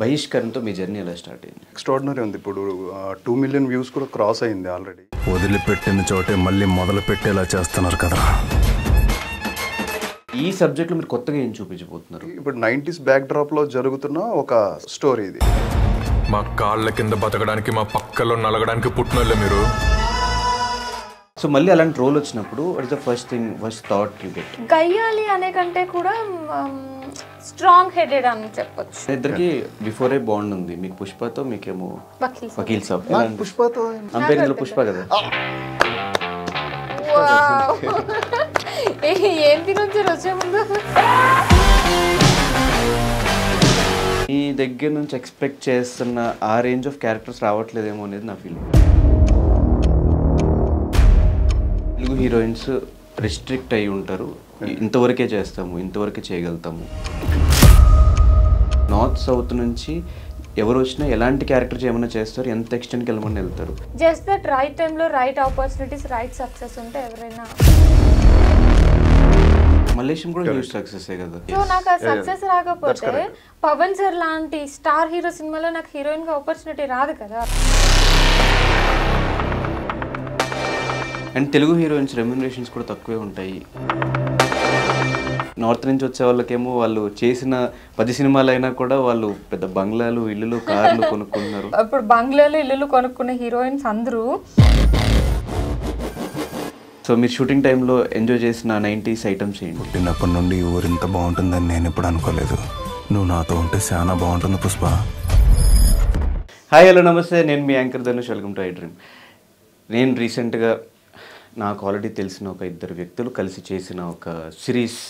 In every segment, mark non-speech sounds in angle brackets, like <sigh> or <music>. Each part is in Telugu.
బహిష్కరణతో మీ జర్నీ ఎలా స్టార్ట్ అయింది? ఎక్స్ట్రాడినరీ ఉంది. ఇప్పుడు టూ మిలియన్ వ్యూస్ కూడా క్రాస్ అయింది ఆల్రెడీ వదిలిపెట్టిన చోటే మళ్ళీ మొదలు పెట్టేలా చేస్తున్నారు కదా ఈ సబ్జెక్ట్లో మీరు కొత్తగా ఏం చూపించబోతున్నారు? ఇప్పుడు నైంటీస్ బ్యాక్ డ్రాప్లో జరుగుతున్న ఒక స్టోరీ ఇది. మా కాళ్ళ కింద బతకడానికి మా పక్కలో నలగడానికి పుట్టినోళ్ళే మీరు. సో మళ్ళీ అలాంటి రోల్ వచ్చినప్పుడు what is the first thing first thought you get గయ్యాలి అనే కంటే కూడా స్ట్రాంగ్ హెడెడ్ అని చెప్పొచ్చు. ఇద్దరికి బిఫోరే బాండ్ ఉంది. మీకు పుష్పతో మీకేమో వకీల్ సాబ్. వకీల్ సాబ్. నాకు పుష్పతో పుష్ప కదా. Wow. ఏ- ఏం తినొచ్చారు వచ్చే ముందు. ఈ దగ్గర నుంచి ఎక్స్పెక్ట్ చేస్తున్న ఆ రేంజ్ ఆఫ్ క్యారెక్టర్స్ రావట్లేదేమో అనేది నా ఫీలింగ్ తెలుగు హీరోయిన్స్ రిస్ట్రిక్ట్ అయి ఉంటారు. ఇంతవరకే చేస్తాము ఇంతవరకే చేయగలుగుతాము. నార్త్ సౌత్ నుంచి ఎవరు వచ్చినా ఎలాంటి క్యారెక్టర్ చేయమన్నా చేస్తారు ఎంత ఎక్స్టెంట్కి వెళ్ళమని వెళ్తారు. జస్ట్ దట్ రైట్ టైంలో రైట్ ఆపర్చునిటీస్ రైట్ సక్సెస్ ఉంటే ఎవరైనా మలేషియం కూడా హ్యూజ్ సక్సెస్ కదా. సో నాకు ఆ సక్సెస్ రాకపోతే పవన్ సార్ లాంటి స్టార్ హీరో సినిమాలో నాకు హీరోయిన్గా ఆపర్చునిటీ రాదు కదా. అండ్ తెలుగు హీరోయిన్స్ రెమ్యునరేషన్స్ కూడా తక్కువే ఉంటాయి. నార్త్ నుంచి వచ్చే వాళ్ళకేమో వాళ్ళు చేసిన పది సినిమాలు అయినా కూడా వాళ్ళు పెద్ద బంగ్లాలు ఇల్లులు కార్లు కొనుక్కుంటున్నారు. ఇప్పుడు బంగ్లాలో ఇల్లులు కొనుక్కునే హీరోయిన్స్ అందరూ సో మీరు షూటింగ్ టైంలో ఎంజాయ్ చేసిన నైంటీస్ ఐటమ్స్ ఏంటి? పుట్టినప్పటి నుండి ఈ ఊరు ఇంత బాగుంటుందని నేను ఎప్పుడు అనుకోలేదు. నువ్వు నాతో ఉంటే చాలా బాగుంటుంది పుష్ప. హాయ్ హలో నమస్తే. నేను మీ anchor Dhanush. Welcome to I dream. నేను రీసెంట్గా నాకు ఆల్రెడీ తెలిసిన ఒక ఇద్దరు వ్యక్తులు కలిసి చేసిన ఒక సిరీస్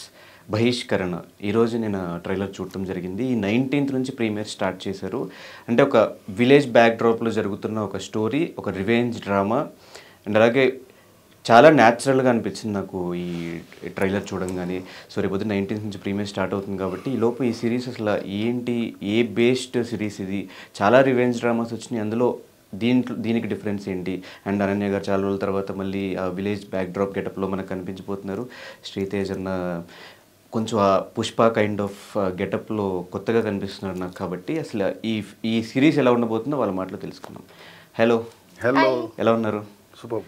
బహిష్కరణ. ఈరోజు నేను ట్రైలర్ చూడటం జరిగింది. ఈ నైన్టీన్త్ నుంచి ప్రీమియర్ స్టార్ట్ చేశారు. అంటే ఒక విలేజ్ బ్యాక్డ్రాప్లో జరుగుతున్న ఒక స్టోరీ ఒక రివెంజ్ డ్రామా. అండ్ అలాగే చాలా న్యాచురల్గా అనిపించింది నాకు ఈ ట్రైలర్ చూడంగానే. సో రేపు నైన్టీన్త్ నుంచి ప్రీమియర్ స్టార్ట్ అవుతుంది కాబట్టి ఈ లోపు ఈ సిరీస్ అసలు ఏంటి ఏ బేస్డ్ సిరీస్ ఇది? చాలా రివెంజ్ డ్రామాస్ వచ్చినాయి. అందులో దీంట్లో దీనికి డిఫరెన్స్ ఏంటి? అండ్ అనన్య గారు చాలా రోజుల తర్వాత మళ్ళీ ఆ విలేజ్ బ్యాక్ డ్రాప్ గెటప్లో మనకు కనిపించిపోతున్నారు. శ్రీతేజ్ అన్న కొంచెం ఆ పుష్ప కైండ్ ఆఫ్ గెటప్లో కొత్తగా కనిపిస్తున్నారు నాకు కాబట్టి అసలు ఈ ఈ సిరీస్ ఎలా ఉండబోతుందో వాళ్ళ మాటలో తెలుసుకున్నాం హలో హలో ఎలా ఉన్నారు? సూపర్.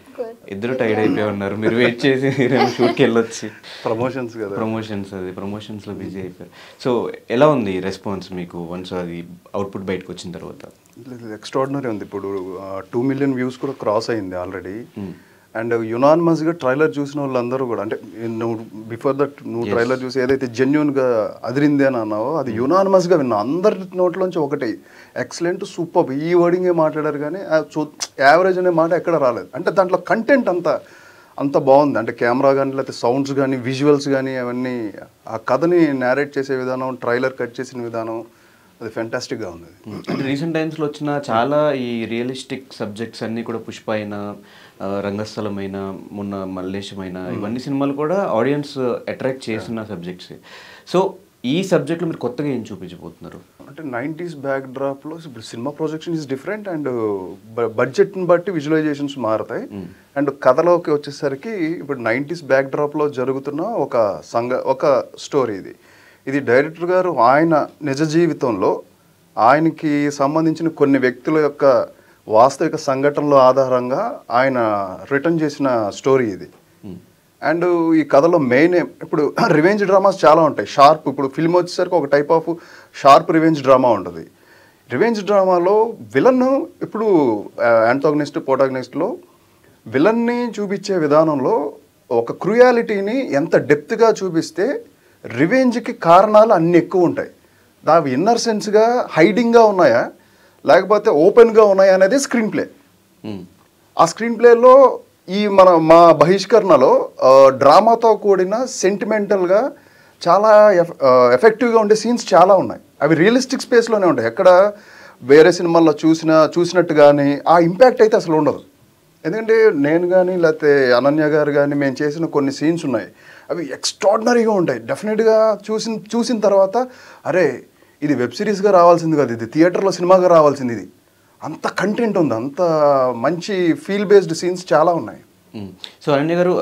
ఇద్దరు టైర్డ్ అయిపోయి ఉన్నారు. మీరు వెయిట్ చేసి <laughs> షూట్కి వెళ్ళొచ్చి. ప్రమోషన్స్ కదా. ప్రమోషన్స్ అది. ప్రమోషన్స్లో బిజీ అయిపోయారు. సో ఎలా ఉంది రెస్పాన్స్ మీకు వన్స్ అది అవుట్పుట్ బయటకు వచ్చిన తర్వాత? ఎక్స్ట్రాడినరీ ఉంది. ఇప్పుడు టూ మిలియన్ వ్యూస్ కూడా క్రాస్ అయింది ఆల్రెడీ అండ్ యునానిమస్గా ట్రైలర్ చూసిన వాళ్ళందరూ కూడా అంటే నువ్వు బిఫోర్ దట్ నువ్వు ట్రైలర్ చూసి ఏదైతే జెన్యున్గా అదిరింది అని అన్నావో అది యునానిమస్గా విన్నా. అందరి నోట్లోంచి ఒకటే. ఎక్సలెంట్ సూపర్ ఈ వర్డింగే మాట్లాడారు కానీ యావరేజ్ అనే మాట ఎక్కడ రాలేదు. అంటే దాంట్లో కంటెంట్ అంతా అంత బాగుంది. అంటే కెమెరా కానీ లేకపోతే సౌండ్స్ కానీ విజువల్స్ కానీ అవన్నీ ఆ కథని నేరేట్ చేసే విధానం ట్రైలర్ కట్ చేసిన విధానం అది ఫెంటాస్టిక్గా ఉంది. రీసెంట్ టైమ్స్లో వచ్చిన చాలా ఈ రియలిస్టిక్ సబ్జెక్ట్స్ అన్నీ కూడా పుష్ప అయినా ఆ, రంగస్థలం అయినా మొన్న మల్లేశం అయినా ఇవన్నీ సినిమాలు కూడా ఆడియన్స్ అట్రాక్ట్ చేసిన సబ్జెక్ట్స్ సో ఈ సబ్జెక్ట్లో మీరు కొత్తగా ఏం చూపించబోతున్నారు? అంటే నైంటీస్ బ్యాక్ డ్రాప్లో ఇప్పుడు cinema projection is different and బడ్జెట్ని బట్టి విజువలైజేషన్స్ మారుతాయి. అండ్ కథలోకి వచ్చేసరికి ఇప్పుడు నైంటీస్ బ్యాక్ డ్రాప్లో జరుగుతున్న ఒక సంఘ ఒక స్టోరీ ఇది. ఇది డైరెక్టర్ గారు ఆయన నిజ జీవితంలో ఆయనకి సంబంధించిన కొన్ని వ్యక్తుల యొక్క వాస్తవిక సంఘటనల ఆధారంగా ఆయన రిటర్న్ చేసిన స్టోరీ ఇది. అండ్ ఈ కథలో మెయిన్ ఇప్పుడు <clears throat> రివెంజ్ డ్రామాస్ చాలా ఉంటాయి. షార్ప్ ఇప్పుడు ఫిల్మ్ వచ్చేసరికి ఒక type of sharp revenge drama ఉంటుంది. రివెంజ్ డ్రామాలో విలన్ ఇప్పుడు యాంటాగనిస్ట్ పోటాగనిస్ట్లో విలన్ని చూపించే విధానంలో ఒక క్రుయాలిటీని ఎంత డెప్త్గా చూపిస్తే రివెంజ్కి కారణాలు అన్ని ఎక్కువ ఉంటాయి. దావి ఇన్నర్ సెన్స్గా హైడింగ్గా ఉన్నాయా? లేకపోతే ఓపెన్గా ఉన్నాయా అనేది స్క్రీన్ ప్లే. ఆ స్క్రీన్ ప్లేలో ఈ మన మా బహిష్కరణలో డ్రామాతో కూడిన సెంటిమెంటల్గా చాలా ఎఫెక్టివ్గా ఉండే సీన్స్ చాలా ఉన్నాయి. అవి రియలిస్టిక్ స్పేస్లోనే ఉంటాయి. ఎక్కడ వేరే సినిమాల్లో చూసిన చూసినట్టు కానీ ఆ ఇంపాక్ట్ అయితే అసలు ఉండదు. ఎందుకంటే నేను కానీ లేకపోతే అనన్య గారు కానీ మేము చేసిన కొన్ని సీన్స్ ఉన్నాయి. అవి ఎక్స్ట్రాడినరీగా ఉంటాయి. డెఫినెట్గా చూసిన చూసిన తర్వాత అరే ఇది వెబ్ సిరీస్గా రావాల్సింది కాదు ఇది థియేటర్లో సినిమాగా రావాల్సింది ఇది. అంత కంటెంట్ ఉంది అంత మంచి ఫీల్ బేస్డ్ సీన్స్ చాలా ఉన్నాయి. సో అనన్య గారు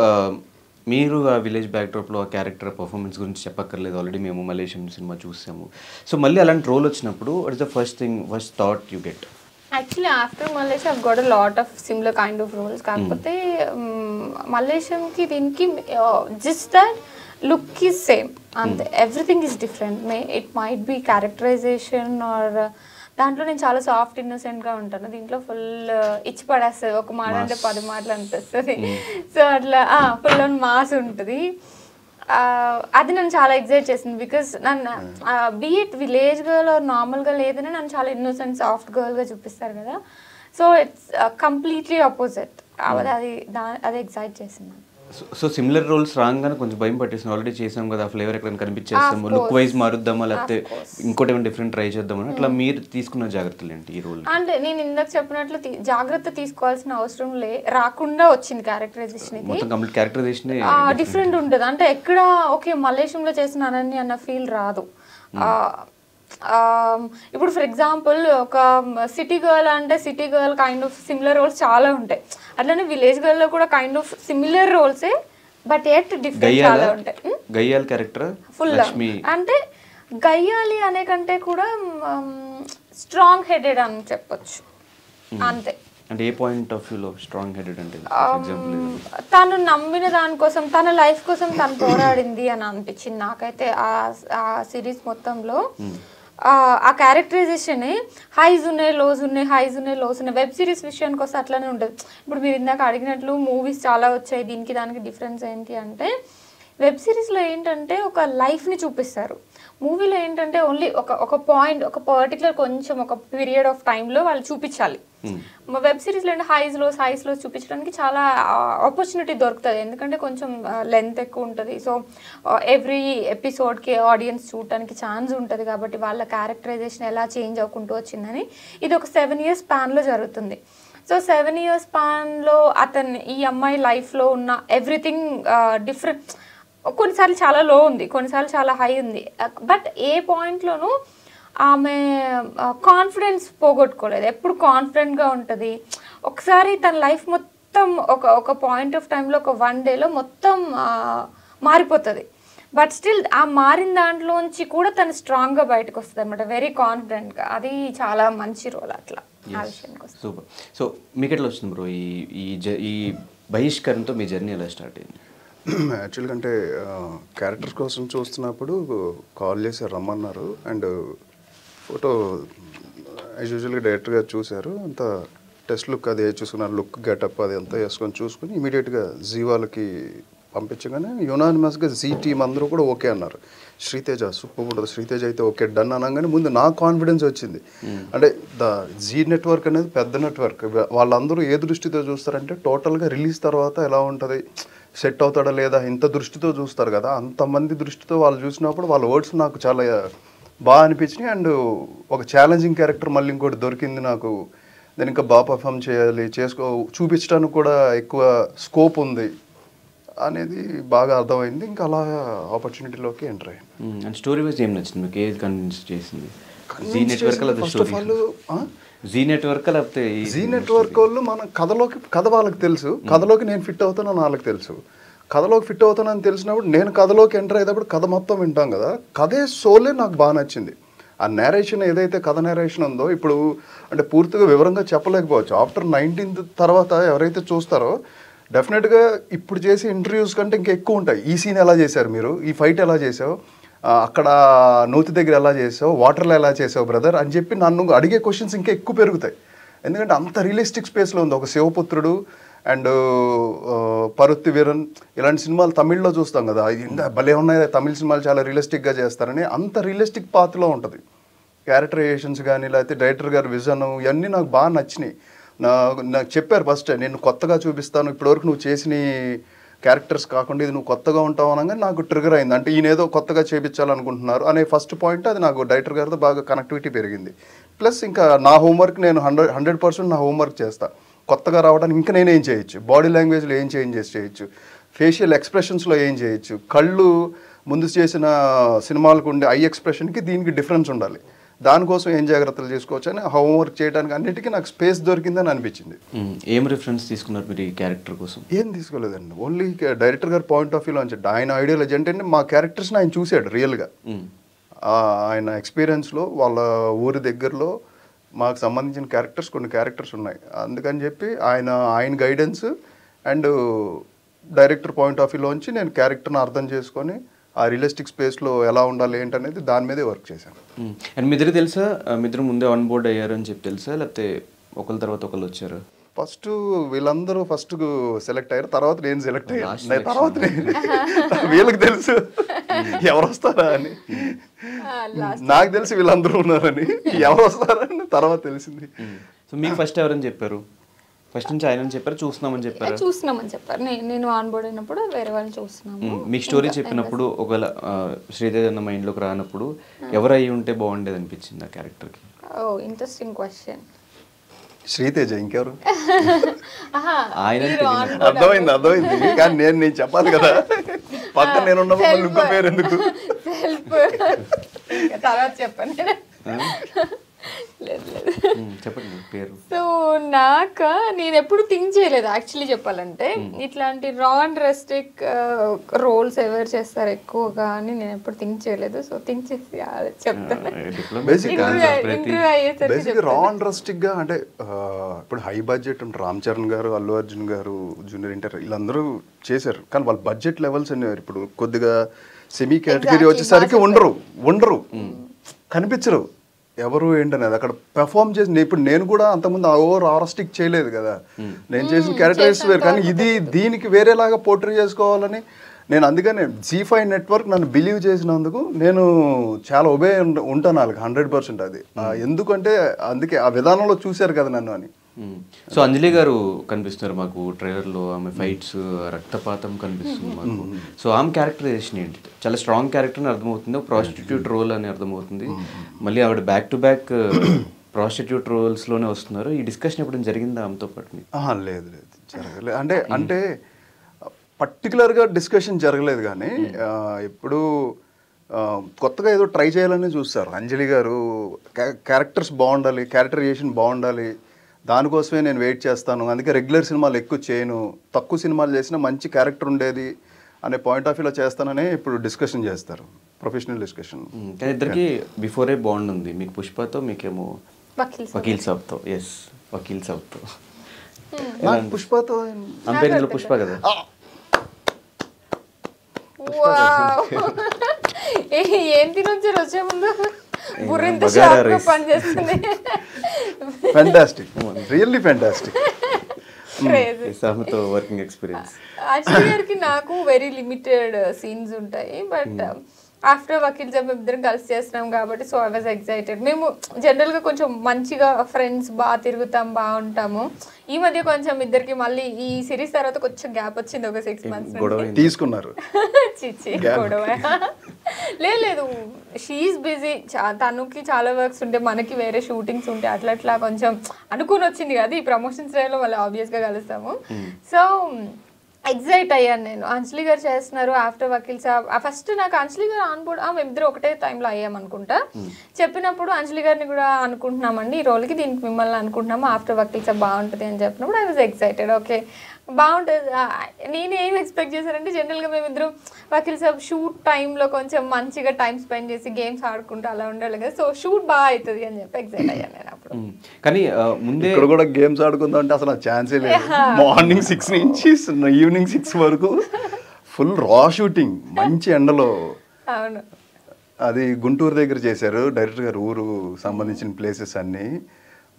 మీరు ఆ విలేజ్ బ్యాక్డ్రాప్లో ఆ క్యారెక్టర్ పర్ఫార్మెన్స్ గురించి చెప్పక్కర్లేదు. ఆల్రెడీ మేము మలేషియన్ సినిమా చూసాము. సో మళ్ళీ అలాంటి రోల్ వచ్చినప్పుడు what is the first thing first thought you get actually after Mallesham I've got a lot of similar kind of roles కాకపోతే మలేషియంకి దీనికి just that look is same అంతే everything is different may it might be characterisation or దాంట్లో నేను చాలా సాఫ్ట్ ఇన్నోసెంట్గా ఉంటాను. దీంట్లో ఫుల్ ఇచ్చి పడేస్తుంది. ఒక మాట అంటే పది మాటలు అనిపిస్తుంది. సో అట్లా ఫుల్ ఆన్ మాస్ ఉంటుంది. అది నన్ను చాలా ఎగ్జైట్ చేసింది బికాస్ నన్ను బీఇట్ విలేజ్ గర్ల్ ఆర్ నార్మల్గా లేదని నన్ను చాలా ఇన్నోసెంట్ సాఫ్ట్ గర్ల్గా చూపిస్తారు కదా. సో ఇట్స్ కంప్లీట్లీ ఆపోజిట్ అది దా అది ఎగ్జైట్ చేసింది. సో సిమిలర్ రోల్స్ రాగానే కొంచెం భయం పట్టేస్తుంది ఆల్రెడీ చేసాం కదా ఫ్లేవర్ ఎక్కడైనా కనిపించేస్తాము లుక్. వైజ్ మారుద్దామా లేకపోతే. ఇంకోటి ఏమైనా డిఫరెంట్ ట్రై చేద్దామని అట్లా మీరు తీసుకున్న జాగ్రత్తలు ఏంటి ఈ రోల్ అంటే నేను ఇందాక చెప్పినట్లు జాగ్రత్త తీసుకోవాల్సిన అవసరం లే రాకుండా వచ్చింది క్యారెక్టరైజేషన్ ఇది. మొత్తం కంప్లీట్ క్యారెక్టరైజేషన్ డిఫరెంట్ ఉంటుంది. అంటే ఎక్కడ ఓకే మలేషియంలో చేసిన అనన్య అన్న ఫీల్ రాదు. ఆ, ఇప్పుడు ఫర్ ఎగ్జాంపుల్ ఒక సిటీ గర్ల్ అంటే city girl kind of similar roles చాలా ఉంటాయి. అట్లనే విలేజ్ గర్ల్లో కూడా కైండ్ ఆఫ్ సిమిలర్ రోల్సే బట్ ఎట్ డిఫరెంట్ చాలా ఉంటాయి. ఉమ్, గయ్యాల క్యారెక్టర్ ఫుల్ అంటే గయ్యాలి అనే కంటే కూడా స్ట్రాంగ్ హెడెడ్ అని చెప్పొచ్చు. అంతే. అంటే ఏ పాయింట్ ఆఫ్ వ్యూలో స్ట్రాంగ్ హెడెడ్ అంటే? తను నమ్మిన దానికోసం తన లైఫ్ కోసం తను పోరాడింది అని అనిపించింది నాకైతే ఆ సిరీస్ మొత్తంలో. ఆ, క్యారెక్టరైజేషనే క్యారెక్టరైజేషన్ హైస్ ఉన్నాయి లోస్ ఉన్నాయి హైస్ ఉన్నాయి లోస్ ఉన్నాయి. వెబ్ సిరీస్ విషయానికి వస్తే అట్లనే ఉంటుంది ఇప్పుడు మీరు ఇందాక అడిగినట్లు మూవీస్ చాలా వచ్చాయి దీనికి దానికి డిఫరెన్స్ ఏంటి అంటే వెబ్ సిరీస్లో ఏంటంటే ఒక లైఫ్ని చూపిస్తారు. మూవీలో ఏంటంటే ఓన్లీ ఒక ఒక పాయింట్ ఒక పర్టికులర్ కొంచెం ఒక పీరియడ్ ఆఫ్ టైంలో వాళ్ళు చూపించాలి. వెబ్ సిరీస్లో అంటే హైస్ లోస్ హైస్ లోస్ చూపించడానికి చాలా ఆపర్చునిటీ దొరుకుతుంది. ఎందుకంటే కొంచెం లెంత్ ఎక్కువ ఉంటుంది. సో ఎవ్రీ ఎపిసోడ్కి ఆడియన్స్ చూడటానికి ఛాన్స్ ఉంటుంది కాబట్టి వాళ్ళ క్యారెక్టరైజేషన్ ఎలా చేంజ్ అవ్వకుంటూ వచ్చిందని ఇది ఒక సెవెన్ ఇయర్స్ స్పాన్లో జరుగుతుంది. సో సెవెన్ ఇయర్స్ స్పాన్లో అతన్ని ఈ అమ్మాయి లైఫ్లో ఉన్న ఎవ్రీథింగ్ డిఫరెంట్ కొన్నిసార్లు చాలా లో ఉంది కొన్నిసార్లు చాలా హై ఉంది. బట్ ఏ పాయింట్లోనూ ఆమె కాన్ఫిడెన్స్ పోగొట్టుకోలేదు. ఎప్పుడు కాన్ఫిడెంట్గా ఉంటుంది? ఒకసారి తన లైఫ్ మొత్తం ఒక ఒక పాయింట్ ఆఫ్ టైంలో ఒక వన్ డేలో మొత్తం ఆ, మారిపోతుంది. బట్ స్టిల్ ఆ మారిన దాంట్లోంచి కూడా తను స్ట్రాంగ్గా బయటకు వస్తుంది అనమాట వెరీ కాన్ఫిడెంట్గా అది చాలా మంచి రోల్ అట్లా ఆ విషయానికి సూపర్ సో మీకు ఎట్లా వచ్చింది బ్రో ఈ ఈ బహిష్కరణతో మీ జర్నీ ఎలా స్టార్ట్ అయింది? యాక్చువల్గా అంటే క్యారెక్టర్స్ కోసం చూస్తున్నప్పుడు కాల్ చేసి రమ్మన్నారు. అండ్ ఫోటో యాజ్ యూజువల్గా డైరెక్ట్గా చూశారు. అంత టెస్ట్ లుక్ అది చూసుకున్నారు. లుక్ గెటప్ అది అంతా వేసుకొని చూసుకుని ఇమీడియట్గా జీ వాళ్ళకి పంపించగానే యునానిమస్గా జీ టీమ్ అందరూ కూడా ఓకే అన్నారు. శ్రీతేజ సూపర్ ఉంటుంది. శ్రీతేజ అయితే ఓకే డన్ అనగానే ముందు నా కాన్ఫిడెన్స్ వచ్చింది. అంటే ద జీ నెట్వర్క్ అనేది పెద్ద నెట్వర్క్. వాళ్ళందరూ ఏ దృష్టితో చూస్తారంటే టోటల్గా రిలీజ్ తర్వాత ఎలా ఉంటుంది? సెట్ అవుతాడా లేదా ఇంత దృష్టితో చూస్తారు కదా అంతమంది దృష్టితో వాళ్ళు చూసినప్పుడు వాళ్ళ వర్డ్స్ నాకు చాలా బాగా అనిపించినాయి. అండ్ ఒక ఛాలెంజింగ్ క్యారెక్టర్ మళ్ళీ ఇంకోటి దొరికింది నాకు. దాన్ని ఇంకా బాగా పర్ఫామ్ చేయాలి చేసుకో చూపించడానికి కూడా ఎక్కువ స్కోప్ ఉంది అనేది బాగా అర్థమైంది. ఇంకా అలా ఆపర్చునిటీలోకి ఎంటర్ అయ్యింది అండ్ స్టోరీ వైజ్ ఏం నచ్చింది? మీకు ఏది కన్విన్స్ చేసింది? First of all Zee network లేకపోతే జీ నెట్వర్క్ వాళ్ళు మన కథలోకి కథ వాళ్ళకి తెలుసు. కథలోకి నేను ఫిట్ అవుతానని వాళ్ళకి తెలుసు. కథలోకి ఫిట్ అవుతానని తెలిసినప్పుడు నేను కథలోకి ఎంటర్ అయ్యేటప్పుడు కథ మొత్తం వింటాం కదా. కథే సోలే నాకు బాగా నచ్చింది. ఆ నేరేషన్ ఏదైతే కథ నేరేషన్ ఉందో ఇప్పుడు అంటే పూర్తిగా వివరంగా చెప్పలేకపోవచ్చు. ఆఫ్టర్ నైన్టీన్త్ తర్వాత ఎవరైతే చూస్తారో డెఫినెట్గా ఇప్పుడు చేసే ఇంటర్వ్యూస్ కంటే ఇంకా ఎక్కువ ఉంటాయి. ఈ సీన్ ఎలా చేశారు మీరు? ఈ ఫైట్ ఎలా చేసావు అక్కడ నూతి దగ్గర ఎలా చేసావు? వాటర్లో ఎలా చేసావు బ్రదర్ అని చెప్పి నన్ను అడిగే క్వశ్చన్స్ ఇంకా ఎక్కువ పెరుగుతాయి. ఎందుకంటే అంత రియలిస్టిక్ స్పేస్లో ఉంది. ఒక శివపుత్రుడు అండ్ పరుత్తి వీరన్ ఇలాంటి సినిమాలు తమిళ్ళో చూస్తాం కదా. ఇంకా భలే ఉన్నాయి. తమిళ సినిమాలు చాలా రియలిస్టిక్గా చేస్తారని అంత రియలిస్టిక్ పాత్రలో ఉంటుంది. క్యారెక్టరైజేషన్స్ కానీ లేకపోతే డైరెక్టర్ గారి విజన్ ఇవన్నీ నాకు బాగా నచ్చినాయి. నా నాకు చెప్పారు ఫస్ట్ నేను కొత్తగా చూపిస్తాను. ఇప్పటివరకు నువ్వు చేసిన క్యారెక్టర్స్ కాకుండా ఇది నువ్వు కొత్తగా ఉంటావు అనగా నాకు ట్రిగర్ అయింది. అంటే ఈయన ఏదో కొత్తగా చేయించాలనుకుంటున్నారు అనే ఫస్ట్ పాయింట్ అది నాకు డైరెక్టర్ గారితో బాగా కనెక్టివిటీ పెరిగింది. ప్లస్ ఇంకా నా హోంవర్క్ నేను హండ్రెడ్ హండ్రెడ్ పర్సెంట్ నా హోంవర్క్ చేస్తా. కొత్తగా రావడానికి ఇంకా నేనేం చేయొచ్చు? బాడీ లాంగ్వేజ్లో ఏం చేంజెస్ చేయొచ్చు? ఫేషియల్ ఎక్స్ప్రెషన్స్లో ఏం చేయొచ్చు? కళ్ళు ముందు చేసిన సినిమాలకు ఉండే ఐ ఎక్స్ప్రెషన్కి దీనికి డిఫరెన్స్ ఉండాలి. దానికోసం ఏం జాగ్రత్తలు తీసుకోవచ్చు అని హోంవర్క్ చేయడానికి అన్నిటికీ నాకు స్పేస్ దొరికిందని అనిపించింది. ఏం రిఫరెన్స్ తీసుకున్నారు మీరు ఈ క్యారెక్టర్ కోసం? ఏం తీసుకోలేదండి. ఓన్లీ డైరెక్టర్ గారి పాయింట్ ఆఫ్ వ్యూలో ఆయన ఐడియాలజీ అంటే మా క్యారెక్టర్స్ని ఆయన చూశాడు రియల్గా. ఆయన ఎక్స్పీరియన్స్లో వాళ్ళ ఊరి దగ్గరలో మాకు సంబంధించిన క్యారెక్టర్స్ కొన్ని క్యారెక్టర్స్ ఉన్నాయి. అందుకని చెప్పి ఆయన ఆయన guidance and director point of వ్యూలోంచి నేను క్యారెక్టర్ని అర్థం చేసుకొని ఆ రియలిస్టిక్ స్పేస్లో ఎలా ఉండాలి ఏంటనేది దాని మీదే వర్క్ చేశాను. అండ్ మీ ఇద్దరు తెలుసా? ఆ, మీ ఇద్దరు ముందే ఆన్ బోర్డ్ అయ్యారు అని చెప్పి తెలుసా? లేకపోతే ఒకరి తర్వాత ఒకరు వచ్చారు? ఫస్ట్ వీళ్ళందరూ ఫస్ట్ సెలెక్ట్ అయ్యారు తర్వాత నేను సెలెక్ట్ అయ్యాను. తర్వాత నేను. <laughs> వీళ్ళకి తెలుసు. ఎవరు వస్తారా అని. నాకు తెలిసి వీళ్ళందరూ ఉన్నారని. <laughs> ఎవరు వస్తారా అని తర్వాత తెలిసింది. సో మీకు ఫస్ట్ ఎవరని చెప్పారు? ఫస్ట్ నుంచి ఆయన చెప్పారు చూస్తున్నామని చెప్పారు? చూస్తున్నామని చెప్పారు. నేను నేను ఆన్ బోర్డ్ అయినప్పుడు వేరే వాళ్ళు చూస్తున్నాము. మీకు స్టోరీ చెప్పినప్పుడు ఒకవేళ శ్రీదేవి అన్న మైండ్లోకి రానప్పుడు ఎవరు ఉంటే బాగుండేది అనిపించింది ఆ క్యారెక్టర్కి ఓ ఇంట్రెస్టింగ్ క్వశ్చన్ శ్రీతేజ ఇంకెవరు? ఆయన అర్థమైంది అర్థమైంది. కానీ నేను నేను చెప్పాలి కదా. పక్కన నేను ఉన్నప్పుడు పేరు ఎందుకు? <laughs> <laughs> తర్వాత చెప్పాను లేదు లేదు. చెప్పండి పేరు. సో నాక నేను ఎప్పుడు థింక్ చేయలేదు. యాక్చువల్లీ చెప్పాలంటే ఇట్లాంటి రా అండ్ రెస్ట్రిక్ రోల్స్ ఎవరు చేస్తారు ఎక్కువగా అని నేను ఎప్పుడు థింక్ చేయలేదు. సో థింక్ చేసి చెప్తాను. రా అండ్ రస్టిక్గా అంటే ఇప్పుడు హై బడ్జెట్ రామ్ చరణ్ గారు అల్లు అర్జున్ గారు జూనియర్ ఇంటర్ వీళ్ళందరూ చేశారు. కానీ వాళ్ళ బడ్జెట్ లెవెల్స్ అనేవారు ఇప్పుడు కొద్దిగా సెమీ కేటగిరీ వచ్చేసరికి ఉండరు ఉండరు. కనిపించరు. ఎవరు ఏంటనేది. అక్కడ పెర్ఫామ్ చేసి ఇప్పుడు నేను కూడా అంతకుముందు ఓ రారస్టిక్ చేయలేదు కదా. నేను చేసిన క్యారెక్టర్స్ వేరు. కానీ ఇది దీనికి వేరేలాగా పోర్ట్రీ చేసుకోవాలని నేను అందుకనే జీ ఫైవ్ నెట్వర్క్ నన్ను బిలీవ్ చేసినందుకు నేను చాలా ఒబే ఉంటాను వాళ్ళకి హండ్రెడ్ పర్సెంట్ అది. ఎందుకంటే అందుకే ఆ విధానంలో చూశారు కదా నన్ను అని. సో అంజలి గారు కనిపిస్తున్నారు మాకు ట్రైలర్లో. ఆమె ఫైట్స్ రక్తపాతం కనిపిస్తుంది మాకు. సో ఆమె క్యారెక్టరైజేషన్ ఏంటి? చాలా స్ట్రాంగ్ క్యారెక్టర్ అని అర్థమవుతుంది ప్రాస్టిట్యూట్ రోల్ అని అర్థమవుతుంది. మళ్ళీ ఆవిడ బ్యాక్ టు బ్యాక్ ప్రాస్టిట్యూట్ రోల్స్లోనే వస్తున్నారు. ఈ డిస్కషన్ ఎప్పుడు జరిగిందా ఆమెతో పాటు లేదు లేదు. జరగలేదు అంటే అంటే పర్టికులర్గా డిస్కషన్ జరగలేదు కానీ ఇప్పుడు కొత్తగా ఏదో ట్రై చేయాలని చూస్తారు. అంజలి గారు క్యారెక్టర్స్ బాగుండాలి క్యారెక్టరైజేషన్ బాగుండాలి దానికోసమే నేను వెయిట్ చేస్తాను. అందుకే రెగ్యులర్ సినిమాలు ఎక్కువ చేయను. తక్కువ సినిమాలు చేసినా మంచి క్యారెక్టర్ ఉండేది అనే పాయింట్ ఆఫ్ వ్యూలో చేస్తానని ఇప్పుడు డిస్కషన్ చేస్తారు. Professional discussion. కానీ ఇద్దరికి బిఫోరే బాండ్ ఉంది. మీకు పుష్పతో మీకేమో వకీల్ సాబ్. వకీల్ సాబ్తో. ఎస్ వకీల్ సాబ్తో. నాకు పుష్పతో ఇందులో పుష్ప కదా? <laughs> ఏం తినొచ్చారు వచ్చే ముందు? బుర్రింత fantastic really fantastic working experience actually గారికి నాకు వెరీ లిమిటెడ్ సీన్స్ ఉంటాయి బట్ ఆఫ్టర్ వకీల్ జాబ్ మేము ఇద్దరం కలిసి చేస్తున్నాం కాబట్టి సో ఐ వాజ్ ఎక్సైటెడ్ మేము జనరల్గా కొంచెం మంచిగా ఫ్రెండ్స్ బాగా తిరుగుతాం బాగుంటాము. ఈ మధ్య కొంచెం ఇద్దరికి మళ్ళీ ఈ సిరీస్ తర్వాత కొంచెం గ్యాప్ వచ్చింది ఒక సిక్స్ మంత్స్ తీసుకున్నారు. <laughs> చిచ్చి గొడవ. లేదు లేదు. షీఈస్ బిజీ తనకి చాలా వర్క్స్ ఉంటే మనకి వేరే షూటింగ్స్ ఉంటాయి అట్లా అట్లా కొంచెం అనుకుని వచ్చింది కదా ఈ ప్రమోషన్స్ టైంలో మళ్ళీ ఆబ్వియస్గా కలుస్తాము. సో ఎగ్జైట్ అయ్యాను నేను. అంజలి గారు చేస్తున్నారు ఆఫ్టర్ వకీల్ సాబ్ ఫస్ట్ నాకు అంజలి గారు ఆన్ బోర్డ్ మేము ఇద్దరు ఒకటే టైంలో అయ్యామనుకుంటా చెప్పినప్పుడు అంజలి గారిని కూడా అనుకుంటున్నామండి. ఈ రోల్కి దీనికి మిమ్మల్ని అనుకుంటున్నాము. ఆఫ్టర్ వకీల్ సాబ్ బాగుంటుంది అని చెప్పినప్పుడు ఐ వాజ్ ఎక్సైటెడ్ ఓకే బాగుంటుంది. నేను ఏం ఎక్స్పెక్ట్ చేశానంటే జనరల్గా మేమిద్దరం వకీల్ సాబ్ షూట్ టైంలో కొంచెం మంచిగా టైం స్పెండ్ చేసి గేమ్స్ ఆడుకుంటూ అలా ఉండాలి కదా. సో షూట్ బాగా అవుతుంది అని చెప్పి ఎక్సైట్ అయ్యాను నేను అప్పుడు. కానీ ముందే ఇక్కడ కూడా గేమ్స్ ఆడుకుందాం అంటే అసలు ఛాన్సే లేదు. మార్నింగ్ సిక్స్ నుంచి ఈవినింగ్ సిక్స్ వరకు ఫుల్ రా షూటింగ్ మంచి ఎండలో. అవును. అది గుంటూరు దగ్గర చేశారు. డైరెక్టర్ గారు ఊరు సంబంధించిన ప్లేసెస్ అన్నీ.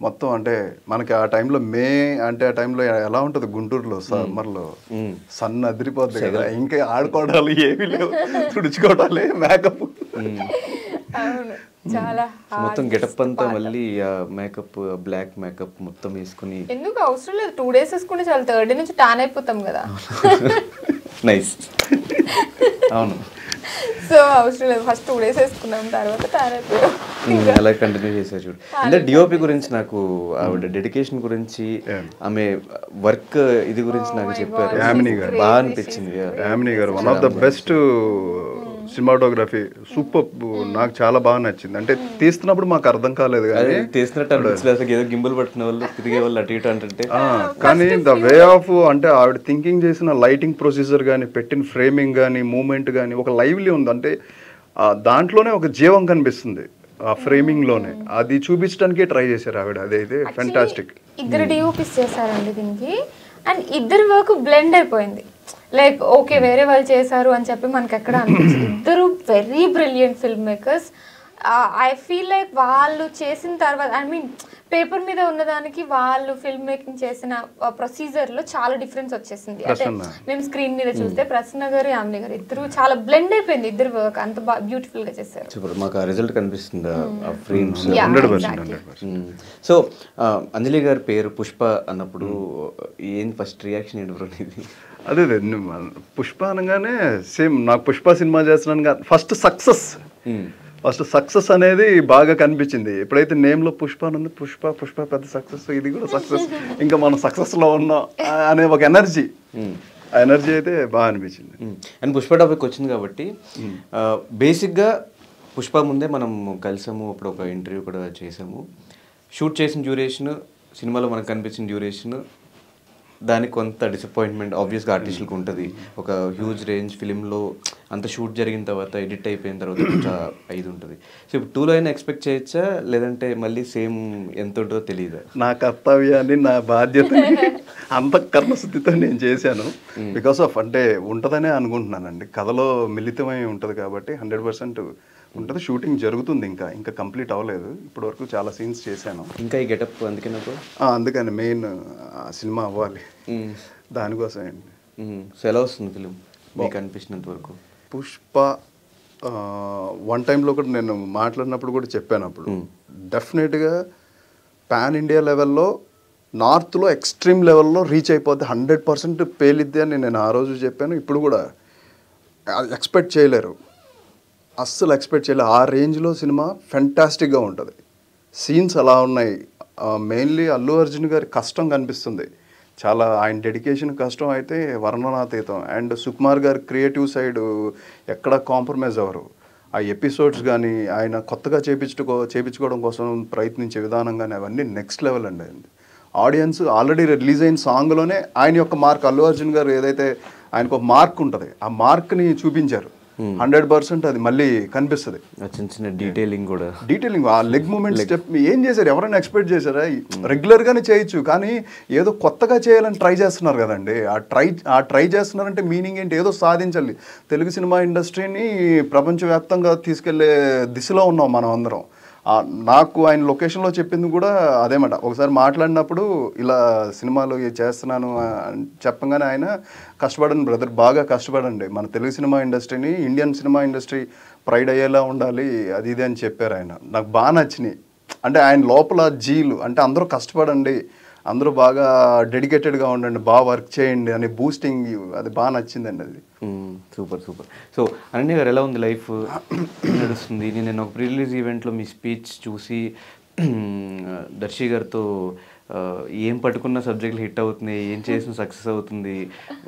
మొత్తం అంటే మనకి ఆ టైంలో మే అంటే ఆ టైంలో ఎలా ఉంటుంది గుంటూరులో సమ్మర్లో? సన్ అదిరిపోద్ది కదా. ఇంకా ఆడుకోవడాలు ఏమీ లేవు. తుడుచుకోవడాలే మేకప్ మొత్తం గెటప్ అంతా మళ్ళీ మేకప్ బ్లాక్ మేకప్ మొత్తం వేసుకుని. ఎందుకు అవసరం లేదు? టూ డేస్ వేసుకుంటే చాలా. థర్డ్ డే నుంచి టాన్ అయిపోతాం కదా. నైస్ అవును. <laughs> <laughs> సో అవసరం లేదు. ఫస్ట్ టూ డేస్ వేసుకున్నాం. తర్వాత ఉమ్, అలా కంటిన్యూ చేశారు చూడు. అంటే డిఓపి గురించి నాకు ఆవిడ డెడికేషన్ గురించి ఆమె వర్క్ ఇది గురించి నాకు చెప్పారు. యామిని గారు. బాగా అనిపించింది. యామిని గారు one of the best cinematography super. నాకు చాలా బాగా నచ్చింది. అంటే తీస్తున్నప్పుడు మాకు అర్థం కాలేదు కానీ ఏదో గింబుల్ పట్టిన వాళ్ళు తిరిగే వాళ్ళు అటు ఇటు అంటే ఆ, కానీ ద వే ఆఫ్ అంటే ఆవిడ థింకింగ్ చేసిన లైటింగ్ ప్రొసీజర్ కానీ పెట్టిన ఫ్రేమింగ్ కానీ మూమెంట్ కానీ ఒక లైవ్లీ ఉంది. అంటే ఆ, దాంట్లోనే ఒక జీవం కనిపిస్తుంది ఆ ఫ్రేమింగ్లోనే. అది చూపించడానికే ట్రై చేశారు ఆవిడ. అదైతే ఫెంటాస్టిక్ ఇద్దరు డిఓపిస్ చేశారండి దీనికి. అండ్ ఇద్దరు వర్క్ బ్లెండ్ అయిపోయింది. లైక్ ఓకే వేరే వాళ్ళు చేశారు అని చెప్పి మనకి ఎక్కడ అనిపించింది. ఇద్దరు very brilliant filmmakers I feel like వాళ్ళు చేసిన తర్వాత ఐ మీన్ పేపర్ మీద ఉన్నదానికి వాళ్ళు ఫిల్మ్ మేకింగ్ చేసిన ప్రొసీజర్లో చాలా డిఫరెన్స్ వచ్చేసింది. అంటే. మేము స్క్రీన్ మీద చూస్తే ప్రసన్న గారు యామిని గారు ఇద్దరు చాలా బ్లెండ్ అయిపోయింది. ఇద్దరు వర్క్ అంత బాగా బ్యూటిఫుల్గా చేశారు. సూపర్ మాకు ఆ రిజల్ట్ కనిపిస్తుంది. ఆ frames Yeah, hundred percent exactly. Hundred percent so Anjali గారి పేరు పుష్ప అన్నప్పుడు ఏం ఫస్ట్ రియాక్షన్ ఏంటి బ్రో ఇది అదే అదే పుష్ప అనగానే సేమ్ నాకు పుష్ప సినిమా చేస్తున్నాను ఫస్ట్ సక్సెస్ ఫస్ట్ సక్సెస్ అనేది బాగా కనిపించింది. ఎప్పుడైతే నేమ్లో పుష్ప ఉంది పుష్ప పుష్ప పెద్ద సక్సెస్ ఇది కూడా సక్సెస్ <laughs> ఇంకా మనం సక్సెస్లో ఉన్నాం అనే ఒక ఎనర్జీ ఆ ఎనర్జీ అయితే బాగా అనిపించింది. అండ్ పుష్ప టాపిక్ వచ్చింది కాబట్టి బేసిక్గా పుష్ప ముందే మనం కలిసాము అప్పుడు ఒక ఇంటర్వ్యూ కూడా చేసాము. షూట్ చేసిన డ్యూరేషన్ సినిమాలో మనకు కనిపించిన డ్యూరేషన్ దానికి కొంత డిసప్పాయింట్మెంట్ ఆబ్వియస్గా ఆర్టిస్టులకు ఉంటుంది. ఒక హ్యూజ్ రేంజ్ ఫిలింలో అంత షూట్ జరిగిన తర్వాత ఎడిట్ అయిపోయిన తర్వాత కొంచెం ఇది ఉంటుంది. సో ఇప్పుడు టూలో అయినా ఎక్స్పెక్ట్ చేయొచ్చా? లేదంటే మళ్ళీ సేమ్ ఎంత ఉంటుందో తెలియదా నా కర్తవ్యాన్ని నా బాధ్యతని అంతఃకరణ శుద్ధితో నేను చేశాను. బికాస్ ఆఫ్ అంటే ఉంటుందనే అనుకుంటున్నానండి. కథలో మిళితమై ఉంటుంది కాబట్టి హండ్రెడ్ పర్సెంట్ ఉంటుంది. షూటింగ్ జరుగుతుంది ఇంకా. ఇంకా కంప్లీట్ అవ్వలేదు. ఇప్పటి వరకు చాలా సీన్స్ చేశాను. ఇంకా ఈ గెటప్ అందుకే నాకు? ఆ, అందుకని మెయిన్ సినిమా అవ్వాలి. దానికోసం అండి. సో ఎలా వస్తుంది ఫిలిం మీకు అనిపించినంత వరకు? పుష్ప వన్ టైంలో కూడా నేను మాట్లాడినప్పుడు కూడా చెప్పాను అప్పుడు. డెఫినెట్గా పాన్ ఇండియా లెవెల్లో నార్త్లో ఎక్స్ట్రీమ్ లెవెల్లో రీచ్ అయిపోద్ది. హండ్రెడ్ పర్సెంట్ పేలిద్ది అని నేను ఆ రోజు చెప్పాను. ఇప్పుడు కూడా ఎక్స్పెక్ట్ చేయలేరు. అస్సలు ఎక్స్పెక్ట్ చేయలేదు ఆ రేంజ్లో సినిమా ఫెంటాస్టిక్గా ఉంటుంది. సీన్స్ అలా ఉన్నాయి. మెయిన్లీ అల్లు అర్జున్ గారి కష్టం కనిపిస్తుంది. చాలా ఆయన డెడికేషన్ కష్టం అయితే వర్ణనాతీతం. అండ్ సుకుమార్ గారి క్రియేటివ్ సైడ్ ఎక్కడ కాంప్రమైజ్ అవ్వరు. ఆ ఎపిసోడ్స్ కానీ ఆయన కొత్తగా చేపించుకో చేపించుకోవడం కోసం ప్రయత్నించే విధానం కానీ అవన్నీ నెక్స్ట్ లెవెల్ అండి అయింది ఆడియన్స్ ఆల్రెడీ రిలీజ్ అయిన సాంగ్లోనే ఆయన యొక్క మార్క్ అల్లు అర్జున్ గారు ఏదైతే ఆయనకు ఒక మార్క్ ఉంటుంది ఆ మార్క్ని చూపించారు. హండ్రెడ్ పర్సెంట్ అది మళ్ళీ కనిపిస్తుంది. చిన్న చిన్న డీటెయిలింగ్ కూడా. డీటెయిలింగ్ ఆ లెగ్ మూమెంట్ స్టెప్ ఏం చేశారు? ఎవరైనా ఎక్స్పెక్ట్ చేశారా? రెగ్యులర్ గానే చేయొచ్చు కానీ ఏదో కొత్తగా చేయాలని ట్రై చేస్తున్నారు కదండి. ఆ ట్రై ఆ ట్రై చేస్తున్నారంటే మీనింగ్ ఏంటి? ఏదో సాధించాలి. తెలుగు సినిమా ఇండస్ట్రీని ప్రపంచవ్యాప్తంగా తీసుకెళ్ళే దిశలో ఉన్నాం మనం అందరం. నాకు ఆయన లొకేషన్లో చెప్పింది కూడా అదేమాట. ఒకసారి మాట్లాడినప్పుడు ఇలా సినిమాలు చేస్తున్నాను అని చెప్పగానే ఆయన కష్టపడండి బ్రదర్ బాగా కష్టపడండి. మన తెలుగు సినిమా ఇండస్ట్రీని ఇండియన్ సినిమా ఇండస్ట్రీ ప్రైడ్ అయ్యేలా ఉండాలి అది ఇది అని చెప్పారు ఆయన. నాకు బాగా నచ్చినాయి. అంటే ఆయన లోపల జీలు అంటే అందరూ కష్టపడండి అందరూ బాగా డెడికేటెడ్గా ఉండండి బాగా వర్క్ చేయండి అనే బూస్టింగ్ అది బాగా నచ్చిందండి అది. Super super. సో అనన్య గారు ఎలా ఉంది లైఫ్? <clears throat> నడుస్తుంది. నేను ఒక ప్రీ రిలీజ్ ఈవెంట్లో మీ స్పీచ్ చూసి <clears throat> దర్శి గారితో ఏం పట్టుకున్న సబ్జెక్టులు హిట్ అవుతున్నాయి ఏం చేసిన సక్సెస్ అవుతుంది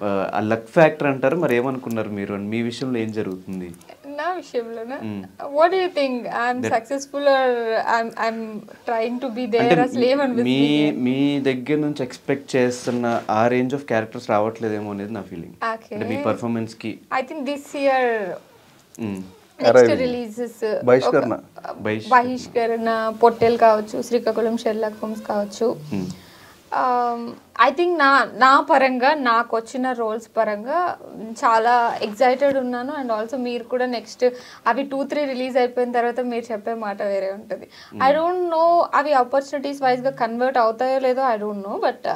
ఆ, లక్ ఫ్యాక్టర్ అంటారు మరి ఏమనుకున్నారు మీరు? మీ విషయంలో ఏం జరుగుతుంది? విషయంలోనా what you think I'm successful or I'm I'm trying to be there అసలు మీ ఏమనిపిస్తుంది మీ దగ్గర నుంచి ఎక్స్పెక్ట్ చేస్తున్న ఆ రేంజ్ ఆఫ్ క్యారెక్టర్స్ రావట్లేదేమో అనేది నా ఫీలింగ్. అంటే మీ పర్ఫార్మెన్స్కి. I think this year Bahishkarana. Pottel కావచ్చు శ్రీకాకుళం షెర్లాక్ హోమ్స్ కావచ్చు. ఐ థింక్ నా నా పరంగా నాకు వచ్చిన రోల్స్ పరంగా చాలా ఎగ్జైటెడ్ ఉన్నాను. అండ్ ఆల్సో మీరు కూడా నెక్స్ట్ అవి టూ త్రీ రిలీజ్ అయిపోయిన తర్వాత మీరు చెప్పే మాట వేరే ఉంటుంది. ఐ డోంట్ నో అవి ఆపర్చునిటీస్ వైజ్గా కన్వర్ట్ అవుతాయో లేదో ఐ డోంట్ నో బట్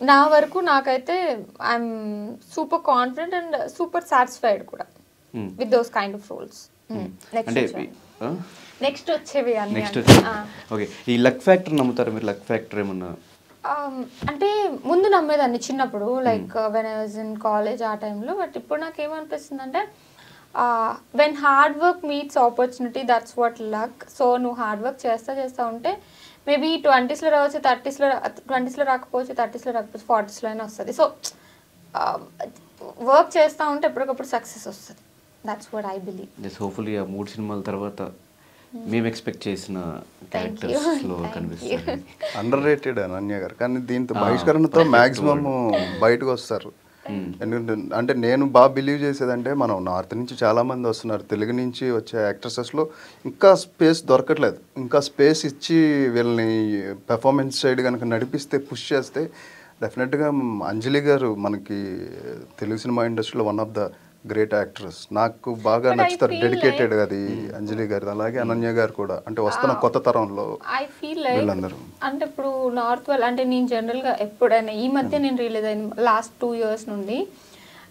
నా వరకు నాకైతే I'm super confident and super satisfied కూడా. With those kind of roles next next వచ్చేవి? నెక్స్ట్. ఓకే ఈ లక్ ఫ్యాక్టర్ నమ్ముతారు మీరు? లక్ ఫ్యాక్టర్ ఏమన్నా Um, అంటే ముందు నమ్మేదాన్ని చిన్నప్పుడు like when I was in college ఆ టైంలో బట్ ఇప్పుడు నాకు ఏమనిపిస్తుంది అంటే when hard work meets opportunity that's what luck so నువ్వు హార్డ్ వర్క్ చేస్తా చేస్తా ఉంటే మేబీ ట్వంటీస్లో రావచ్చు థర్టీస్లో ట్వంటీస్లో రాకపోవచ్చు థర్టీస్లో రాకపోవచ్చు ఫార్టీస్లో అయినా వస్తుంది. సో వర్క్ చేస్తూ ఉంటే ఎప్పటికప్పుడు సక్సెస్ వస్తుంది. That's what I believe hopefully ఆ మూడు సినిమాల తర్వాత మేము ఎక్స్పెక్ట్ చేసిన క్యారెక్టర్స్లో కనిపిస్తుంది అండర్ రేటెడ్ అనన్య గారు. కానీ దీంతో బహిష్కరణతో మాక్సిమం బయటకు వస్తారు ఎందుకంటే అంటే నేను బాగా బిలీవ్ చేసేదంటే మనం నార్త్ నుంచి చాలా మంది వస్తున్నారు. తెలుగు నుంచి వచ్చే actresses లో ఇంకా స్పేస్ దొరకట్లేదు. ఇంకా స్పేస్ ఇచ్చి వీళ్ళని పెర్ఫార్మెన్స్ సైడ్ కనుక నడిపిస్తే పుష్ చేస్తే డెఫినెట్గా అంజలి గారు మనకి తెలుగు సినిమా ఇండస్ట్రీలో one of the great actress నాకు బాగా నచ్చుతారు డెడికేటెడ్ అది అంజలి గారు అలాగే అనన్య గారు కూడా. అంటే వస్తున్న కొత్త తరంలో ఐ ఫీల్ లైక్ వీళ్ళందరూ. అంటే ఇప్పుడు నార్త్ వాళ్ళు అంటే నేను జనరల్గా ఎప్పుడైనా ఈ మధ్య నేను రిలీజ్ అయిన లాస్ట్ టూ ఇయర్స్ నుండి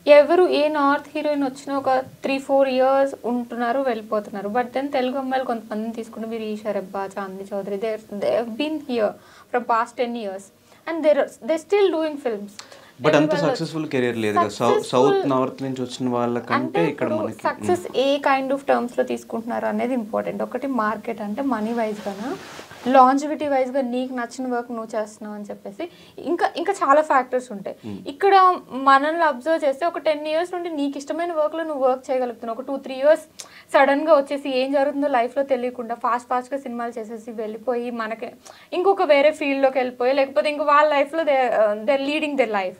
ఎవరు ఏ నార్త్ హీరోయిన్ వచ్చినా ఒక త్రీ ఫోర్ ఇయర్స్ ఉంటున్నారు వెళ్ళిపోతున్నారు. బట్ దెన్ తెలుగు అమ్మాయిలు కొంతమందిని తీసుకుంటే మీరు Eesha Rebba Chandini Chowdary they they been here from past ten years and there they still doing films but అంత సక్సెస్ఫుల్ కెరీర్ లేదు సౌత్ నార్త్ నుంచి వచ్చిన వాళ్ళకంటే ఇక్కడ మనకి సక్సెస్ ఏ కైండ్ ఆఫ్ టర్మ్స్లో తీసుకుంటున్నారు అనేది ఇంపార్టెంట్ ఒకటి మార్కెట్ అంటే మనీ వైజ్ గానా? లాంజివిటీ వైజ్గా నీకు నచ్చిన వర్క్ నువ్వు చేస్తున్నావు అని చెప్పేసి ఇంకా ఇంకా చాలా ఫ్యాక్టర్స్ ఉంటాయి. ఇక్కడ మనల్ని అబ్జర్వ్ చేస్తే ఒక టెన్ ఇయర్స్ నుండి నీకు ఇష్టమైన వర్క్లో నువ్వు వర్క్ చేయగలుగుతున్నావు. ఒక టూ త్రీ ఇయర్స్ సడన్గా వచ్చేసి ఏం జరుగుతుందో లైఫ్లో తెలియకుండా ఫాస్ట్ ఫాస్ట్గా సినిమాలు చేసేసి వెళ్ళిపోయి మనకి ఇంకొక వేరే ఫీల్డ్లోకి వెళ్ళిపోయి లేకపోతే ఇంకో వాళ్ళ లైఫ్లో they they leading they life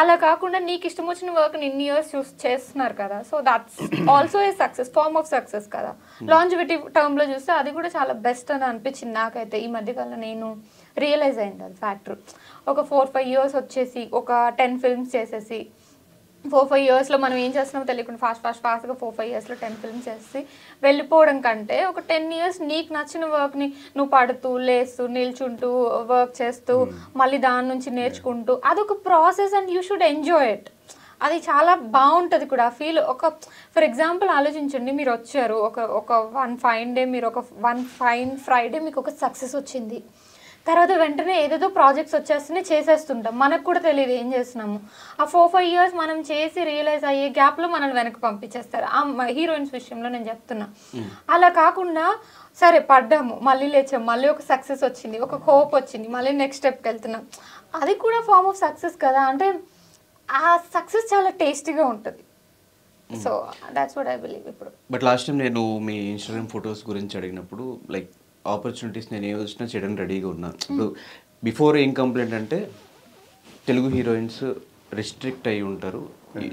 అలా కాకుండా నీకు ఇష్టం వచ్చిన వర్క్ ఇన్ని ఇయర్స్ చూస్ చేస్తున్నారు కదా. So that's also a success form of success కదా. లాంజివిటీ టర్మ్లో చూస్తే అది కూడా చాలా బెస్ట్ అని అనిపించింది నాకైతే. ఈ మధ్యకాలంలో నేను రియలైజ్ అయింది అది ఫ్యాక్టర్ ఒక ఫోర్ ఫైవ్ ఇయర్స్ వచ్చేసి ఒక టెన్ ఫిల్మ్స్ చేసేసి ఫోర్ ఫైవ్ ఇయర్స్లో మనం ఏం చేస్తున్నామో తెలియకుండా ఫాస్ట్ ఫాస్ట్ ఫాస్ట్గా ఫోర్ ఫైవ్ ఇయర్స్లో టెన్ ఫిల్మ్స్ చేసి వెళ్ళిపోవడం కంటే ఒక టెన్ ఇయర్స్ నీకు నచ్చిన వర్క్ని నువ్వు పడుతూ లేస్తూ నిల్చుంటూ వర్క్ చేస్తూ మళ్ళీ దాని నుంచి నేర్చుకుంటూ అదొక process and you should enjoy it అది చాలా బాగుంటుంది కూడా. ఫీల్ ఒక ఫర్ ఎగ్జాంపుల్ ఆలోచించండి మీరు వచ్చారు ఒక ఒక వన్ ఫైన్ డే మీరు ఒక వన్ ఫైన్ ఫ్రైడే మీకు ఒక సక్సెస్ వచ్చింది. తర్వాత వెంటనే ఏదేదో ప్రాజెక్ట్స్ వచ్చేస్తూనే చేసేస్తుంటాం. మనకు కూడా తెలియదు ఏం చేస్తున్నాము. ఆ ఫోర్ ఫైవ్ ఇయర్స్ మనం చేసి రియలైజ్ అయ్యే గ్యాప్లో మనల్ని వెనక్కి పంపించేస్తారు. ఆ హీరోయిన్స్ విషయంలో నేను చెప్తున్నా. అలా కాకుండా సరే పడ్డాము. మళ్ళీ లేచాం మళ్ళీ ఒక సక్సెస్ వచ్చింది. ఒక హోప్ వచ్చింది. మళ్ళీ నెక్స్ట్ స్టెప్కి వెళ్తున్నాం. అది కూడా ఫార్మ్ ఆఫ్ సక్సెస్ కదా. అంటే ఆ సక్సెస్ చాలా టేస్టీగా ఉంటుంది. So that's what I believe ఇప్పుడు. బట్ లాస్ట్ టైం నేను మీ ఇన్స్టాగ్రామ్ ఫొటోస్ గురించి అడిగినప్పుడు లైక్ ఆపర్చునిటీస్ నేను ఏ వచ్చినా చేయడానికి రెడీగా ఉన్నాను ఇప్పుడు బిఫోర్ ఏం కంప్లైంట్ అంటే తెలుగు హీరోయిన్స్ రిస్ట్రిక్ట్ అయి ఉంటారు.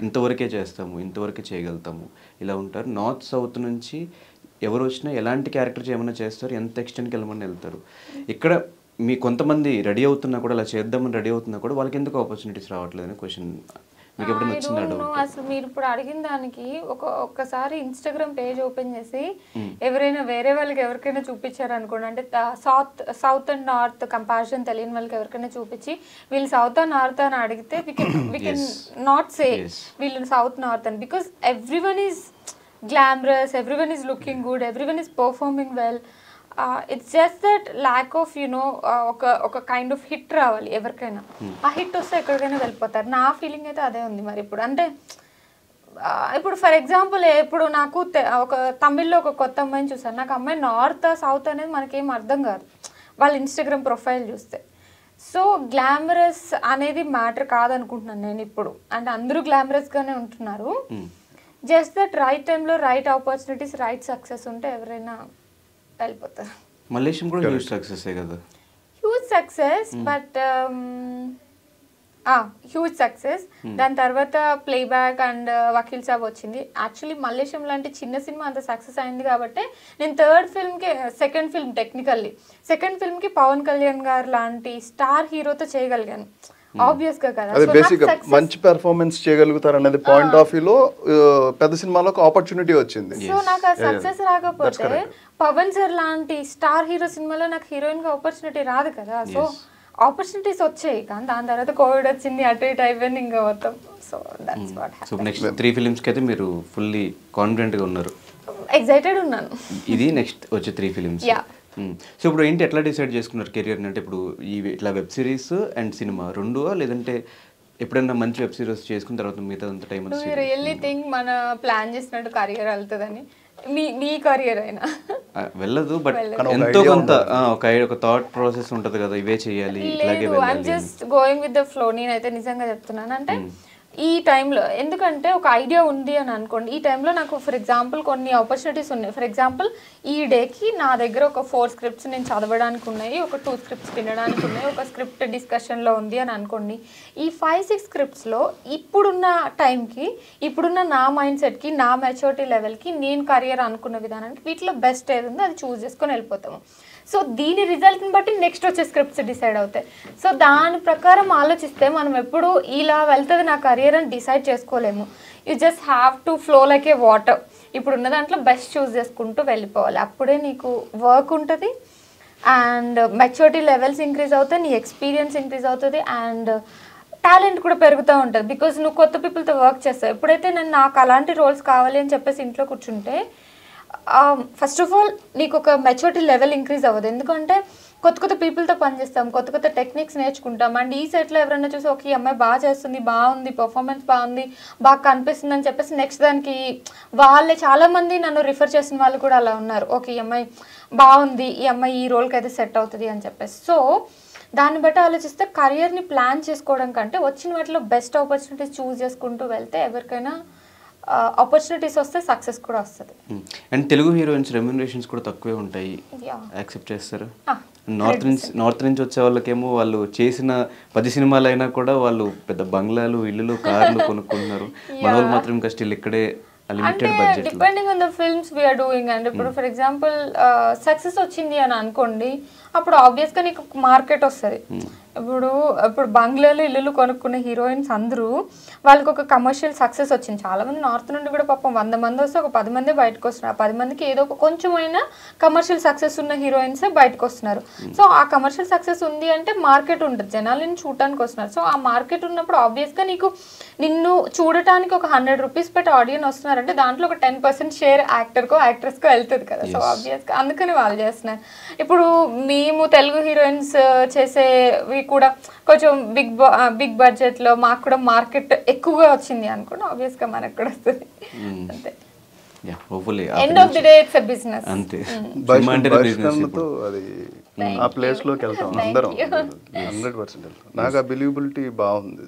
ఇంతవరకే చేస్తాము ఇంతవరకే చేయగలుగుతాము. ఇలా ఉంటారు. నార్త్ సౌత్ నుంచి ఎవరు వచ్చినా ఎలాంటి క్యారెక్టర్ చేయమన్నా చేస్తారు ఎంత ఎక్స్టెంట్కి వెళ్ళమని వెళ్తారు. ఇక్కడ మీ కొంతమంది రెడీ అవుతున్నా కూడా అలా చేద్దామని రెడీ అవుతున్నా కూడా వాళ్ళకి ఎందుకు ఆపర్చునిటీస్ రావట్లేదు అనే క్వశ్చన్ మీకు ఎప్పుడైనా అసలు మీరు ఇప్పుడు అడిగిన దానికి ఒక ఒక్కసారి ఇన్స్టాగ్రామ్ పేజ్ ఓపెన్ చేసి ఎవరైనా వేరే వాళ్ళకి ఎవరికైనా చూపించారు అనుకోండి అంటే south south and north comparison తెలియని వాళ్ళకి ఎవరికైనా చూపించి వీళ్ళు సౌత్ అండ్ నార్త్ అని అడిగితే we can we can not say. వీళ్ళు సౌత్ నార్త్ అని. Because everyone is glamorous everyone is looking good everyone is performing well it's just that lack of you know ఒక ఒక కైండ్ ఆఫ్ హిట్ రావాలి ఎవరికైనా. ఆ హిట్ వస్తే ఎక్కడికైనా వెళ్ళిపోతారు. నా ఫీలింగ్ అయితే అదే ఉంది మరి ఇప్పుడు. అంటే ఇప్పుడు ఫర్ ఎగ్జాంపుల్ ఇప్పుడు నాకు ఒక తమిళ్ళో ఒక కొత్త అమ్మాయిని చూసాను నాకు అమ్మాయి నార్త్ సౌత్ అనేది మనకేం అర్థం కాదు. వాళ్ళ ఇన్స్టాగ్రామ్ ప్రొఫైల్ చూస్తే. సో గ్లామరస్ అనేది మ్యాటర్ కాదనుకుంటున్నాను నేను ఇప్పుడు. అంటే అందరూ గ్లామరస్గానే ఉంటున్నారు. జస్ట్ దట్ రైట్ టైంలో రైట్ ఆపర్చునిటీస్ రైట్ సక్సెస్ ఉంటే ఎవరైనా వెళ్ళిపోతారు మలేషియం కూడా హ్యూజ్ సక్సెస్ కదా? Huge success but huge success దాని తర్వాత ప్లేబ్యాక్ అండ్ వకీల్ సాబ్ వచ్చింది. యాక్చువల్లీ మల్లేశం లాంటి చిన్న సినిమా అంత సక్సెస్ అయింది కాబట్టి నేను థర్డ్ ఫిల్మ్కి సెకండ్ ఫిల్మ్ టెక్నికల్లీ సెకండ్ ఫిల్మ్కి పవన్ కళ్యాణ్ గారు లాంటి స్టార్ హీరోతో చేయగలిగాను. ఆబ్వియస్గా కదా. అదే బేసిక్ మంచి పెర్ఫార్మెన్స్ చేయగలుగుతారు అనేది పాయింట్ ఆఫ్ వ్యూలో పెద్ద సినిమాలో ఒక ఆపర్చునిటీ వచ్చింది. సో నాకు ఆ సక్సెస్ రాకపోతే పవన్ సార్ లాంటి స్టార్ హీరో సినిమాలో నాకు హీరోయిన్గా ఆపర్చునిటీ రాదు కదా. సో ఆపర్చునిటీస్ వచ్చాయి. కానీ దాని తర్వాత కోవిడ్ వచ్చింది అటు ఇటు అయిపోయింది ఇంకా మొత్తం. So that's what so next three ఫిలిమ్స్కి అయితే మీరు ఫుల్లీ కాన్ఫిడెంట్గా ఉన్నారు. ఎగ్జైటెడ్ ఉన్నాను. ఇది నెక్స్ట్ వచ్చే త్రీ ఫిలిమ్స్ Yeah. సో ఇప్పుడు ఏంటి ఎట్లా డిసైడ్ చేసుకున్నారు కెరియర్ అంటే ఇప్పుడు ఈ ఇట్లా వెబ్ సిరీస్ అండ్ సినిమా రెండు లేదంటే ఎప్పుడైనా మంచి వెబ్ సిరీస్ చేసుకున్న తర్వాత మిగతా అంత టైం రియల్లీ థింక్ మన ప్లాన్ చేసినట్టు కెరియర్ వెళ్తుందని. మీ మీ కెరియర్ అయినా. వెళ్ళదు బట్ ఎంతో కొంత ఒక ఒక థాట్ ప్రాసెస్ ఉంటుంది కదా ఇవే చేయాలి అని. Just going with the flow నేనైతే నిజంగా చెప్తున్నాను. అంటే ఈ టైంలో ఎందుకంటే ఒక ఐడియా ఉంది అని అనుకోండి. ఈ టైంలో నాకు ఫర్ ఎగ్జాంపుల్ కొన్ని ఆపర్చునిటీస్ ఉన్నాయి. ఫర్ ఎగ్జాంపుల్ ఈ డేకి నా దగ్గర ఒక ఫోర్ స్క్రిప్ట్స్ నేను చదవడానికి ఉన్నాయి ఒక టూ స్క్రిప్ట్స్ వినడానికి ఉన్నాయి ఒక స్క్రిప్ట్ డిస్కషన్లో ఉంది అని అనుకోండి. ఈ ఫైవ్ సిక్స్ స్క్రిప్ట్స్లో ఇప్పుడున్న టైంకి ఇప్పుడున్న నా మైండ్ సెట్కి నా మెచ్యూరిటీ లెవెల్కి నేను కెరియర్ అనుకున్న విధానానికి వీటిలో బెస్ట్ ఏది ఉందో అది చూస్ చేసుకొని వెళ్ళిపోతాము. సో దీని రిజల్ట్ని బట్టి నెక్స్ట్ వచ్చే స్క్రిప్ట్స్ డిసైడ్ అవుతాయి. సో దాని ప్రకారం ఆలోచిస్తే మనం ఎప్పుడు ఇలా వెళ్తుంది నా కెరియర్ అని డిసైడ్ చేసుకోలేము. You just have to flow like a water ఇప్పుడు ఉన్న దాంట్లో బెస్ట్ చూస్ చేసుకుంటూ వెళ్ళిపోవాలి. అప్పుడే నీకు వర్క్ ఉంటుంది అండ్ మెచ్యూరిటీ లెవెల్స్ ఇంక్రీజ్ అవుతాయి నీ ఎక్స్పీరియన్స్ ఇంక్రీజ్ అవుతుంది అండ్ టాలెంట్ కూడా పెరుగుతూ ఉంటుంది. బికాజ్ నువ్వు కొత్త పీపుల్తో వర్క్ చేస్తావు. ఎప్పుడైతే నేను నాకు అలాంటి రోల్స్ కావాలి అని చెప్పేసి ఇంట్లో కూర్చుంటే ఫస్ట్ ఆఫ్ ఆల్ నీకు ఒక మెచ్యూరిటీ లెవెల్ ఇంక్రీజ్ అవ్వదు. ఎందుకంటే కొత్త కొత్త పీపుల్తో పనిచేస్తాం కొత్త కొత్త టెక్నిక్స్ నేర్చుకుంటాం. అండ్ ఈ సెట్లో ఎవరైనా చూసి ఒక ఈ అమ్మాయి బాగా చేస్తుంది బాగుంది పర్ఫార్మెన్స్ బాగుంది బాగా కనిపిస్తుంది అని చెప్పేసి నెక్స్ట్ దానికి వాళ్ళే చాలామంది నన్ను రిఫర్ చేసిన వాళ్ళు కూడా అలా ఉన్నారు. ఒక ఈ అమ్మాయి బాగుంది ఈ అమ్మాయి ఈ రోల్కి అయితే సెట్ అవుతుంది అని చెప్పేసి. సో దాన్ని బట్టి ఆలోచిస్తే కెరియర్ని ప్లాన్ చేసుకోవడం కంటే వచ్చిన వాటిలో బెస్ట్ ఆపర్చునిటీస్ చూస్ చేసుకుంటూ వెళ్తే ఎవరికైనా ఆపర్చునిటీస్ వస్తే సక్సెస్ కూడా వస్తుంది. అండ్ తెలుగు హీరోయిన్స్ రెమ్యునరేషన్స్ కూడా తక్కువే ఉంటాయి. యాక్సెప్ట్ చేస్తారు? నార్త్ నుంచి నార్త్ నుంచి వచ్చే వాళ్ళకేమో వాళ్ళు చేసిన పది సినిమాలు అయినా కూడా వాళ్ళు పెద్ద బంగ్లాలు ఇల్లులు కార్లు <laughs> కొనుక్కుంటున్నారు. మన వాళ్ళు మాత్రం ఇంకా స్టిల్ ఇక్కడే అంటే depending on the films we are doing and ఇప్పుడు ఫర్ ఎగ్జాంపుల్ సక్సెస్ వచ్చింది అని అనుకోండి అప్పుడు ఆబ్వియస్గా నీకు మార్కెట్ వస్తుంది. ఇప్పుడు ఇప్పుడు బంగ్లాలు ఇల్లులు కొనుక్కున్న హీరోయిన్స్ అందరూ వాళ్ళకి ఒక కమర్షియల్ సక్సెస్ వచ్చింది. చాలా మంది నార్త్ నుండి కూడా పాపం వంద మంది వస్తే ఒక పది మంది బయటకు వస్తున్నారు. ఆ పది మందికి ఏదో ఒక కొంచెమైనా కమర్షియల్ సక్సెస్ ఉన్న హీరోయిన్స్ బయటకు వస్తున్నారు. సో ఆ కమర్షియల్ సక్సెస్ ఉంది అంటే మార్కెట్ ఉంటుంది. జనాలని చూడటానికి వస్తున్నారు. సో ఆ మార్కెట్ ఉన్నప్పుడు ఆబ్వియస్గా నీకు నిన్ను చూడటానికి ఒక హండ్రెడ్ రూపీస్ పెట్టి ఆడియన్స్ వస్తున్నారంటే దాంట్లో ఒక టెన్ పర్సెంట్ షేర్ యాక్టర్కో యాక్ట్రెస్కో వెళ్తుంది కదా. సో ఆబ్వియస్గా అందుకని వాళ్ళు చేస్తున్నారు. ఇప్పుడు మేము తెలుగు హీరోయిన్స్ చేసేవి కూడా కొంచెం బిగ్ బిగ్ బడ్జెట్లో మాకు కూడా మార్కెట్ ఎక్కువగా వచ్చింది అనుకోండి ఆబ్వియస్గా మనకు కూడా వస్తుంది. అంతే. Yeah hopefully end of the day it's a business అంతే. బహిష్కరణతో అది ఆ ప్లేస్లోకి వెళ్తాం అందరం. హండ్రెడ్ పర్సెంట్ వెళ్తాం. నాకు ఆ బిలీవబిలిటీ బాగుంది.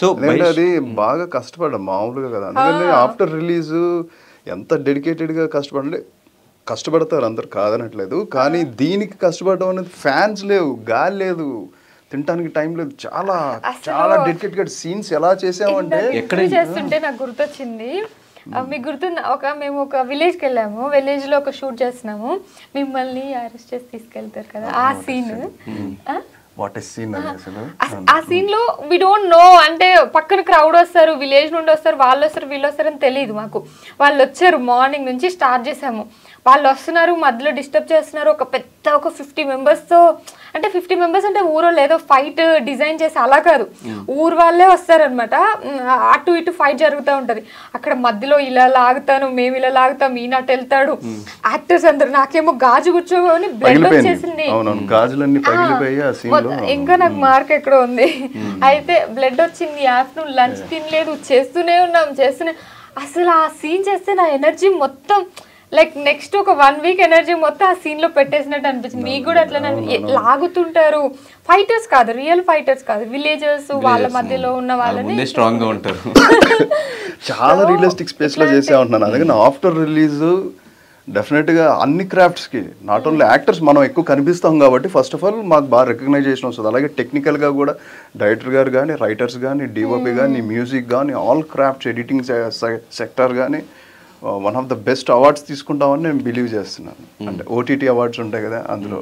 సో అది బాగా కష్టపడ్డాం మామూలుగా కదా. అందుకని ఆఫ్టర్ రిలీజ్ ఎంత డెడికేటెడ్గా కష్టపడండి కష్టపడతారు అందరు కాదనట్లేదు. కానీ దీనికి కష్టపడడం అనేది ఫ్యాన్స్ లేవు గాలి లేదు. తినడానికి టైం లేదు. చాలా చాలా డెడికేటెడ్ సీన్స్ ఎలా చేసామంటే ఎక్కడ చేస్తుంటే నాకు గుర్తొచ్చింది. ఆ, మీకు గుర్తుంది? ఒక మేము ఒక విలేజ్కి వెళ్ళాము. విలేజ్లో ఒక షూట్ చేస్తున్నాము. మిమ్మల్ని అరెస్ట్ చేసి తీసుకెళ్తారు కదా. ఆ సీన్ వాట్ సీన్ ఆ? సీన్లో వి డోంట్ నో అంటే పక్కన క్రౌడ్ వస్తారు విలేజ్ నుండి వస్తారు వాళ్ళు వస్తారు వీళ్ళు వస్తారు అని తెలియదు మాకు. వాళ్ళు వచ్చారు మార్నింగ్ నుంచి స్టార్ట్ చేసాము. వాళ్ళు వస్తున్నారు మధ్యలో డిస్టర్బ్ చేస్తున్నారు. ఒక పెద్ద ఒక ఫిఫ్టీ తో అంటే ఫిఫ్టీ మెంబర్స్ అంటే ఊరోళ్ళు ఏదో ఫైట్ డిజైన్ చేసి అలా కాదు. ఊరు వాళ్ళే వస్తారనమాట అటు ఇటు ఫైట్ జరుగుతూ ఉంటది. అక్కడ మధ్యలో ఇలా లాగుతాను మేము ఇలా లాగుతాం ఈయన అటు వెళ్తాడు. యాక్టర్స్ అందరు నాకేమో గాజు కూర్చోని బ్లడ్ వచ్చేసింది ఇంకా నాకు మార్క్ ఎక్కడ ఉంది. అయితే బ్లడ్ వచ్చింది ఆఫ్టర్నూన్ లంచ్ తినలేదు చేస్తూనే ఉన్నాం చేస్తూనే అసలు ఆ సీన్ చేస్తే నా ఎనర్జీ మొత్తం లైక్ నెక్స్ట్ ఒక వన్ వీక్ ఎనర్జీ మొత్తం ఆ సీన్లో పెట్టేసినట్టు అనిపించింది. మీకు కూడా అట్లా లాగుతుంటారు. ఫైటర్స్ కాదు రియల్ ఫైటర్స్ కాదు. విలేజర్స్ వాళ్ళ మధ్యలో ఉన్న వాళ్ళని ముందే స్ట్రాంగ్గా ఉంటారు. <laughs> చాలా రియలిస్టిక్ స్పేస్లో చేసే ఉంటున్నాను. అందుకని ఆఫ్టర్ రిలీజ్ డెఫినెట్గా అన్ని క్రాఫ్ట్స్కి నాట్ ఓన్లీ యాక్టర్స్ మనం ఎక్కువ కనిపిస్తాం కాబట్టి ఫస్ట్ ఆఫ్ ఆల్ మాకు బాగా రికగ్నైజేషన్ వస్తుంది. అలాగే టెక్నికల్గా కూడా డైరెక్టర్ గారు కానీ రైటర్స్ కానీ డిఓపి కానీ మ్యూజిక్ కానీ ఆల్ క్రాఫ్ట్స్ ఎడిటింగ్ సెక్టర్ కానీ one of the best awards తీసుకుంటామని నేను బిలీవ్ చేస్తున్నాను. అంటే ఓటీటీ అవార్డ్స్ ఉంటాయి కదా అందులో.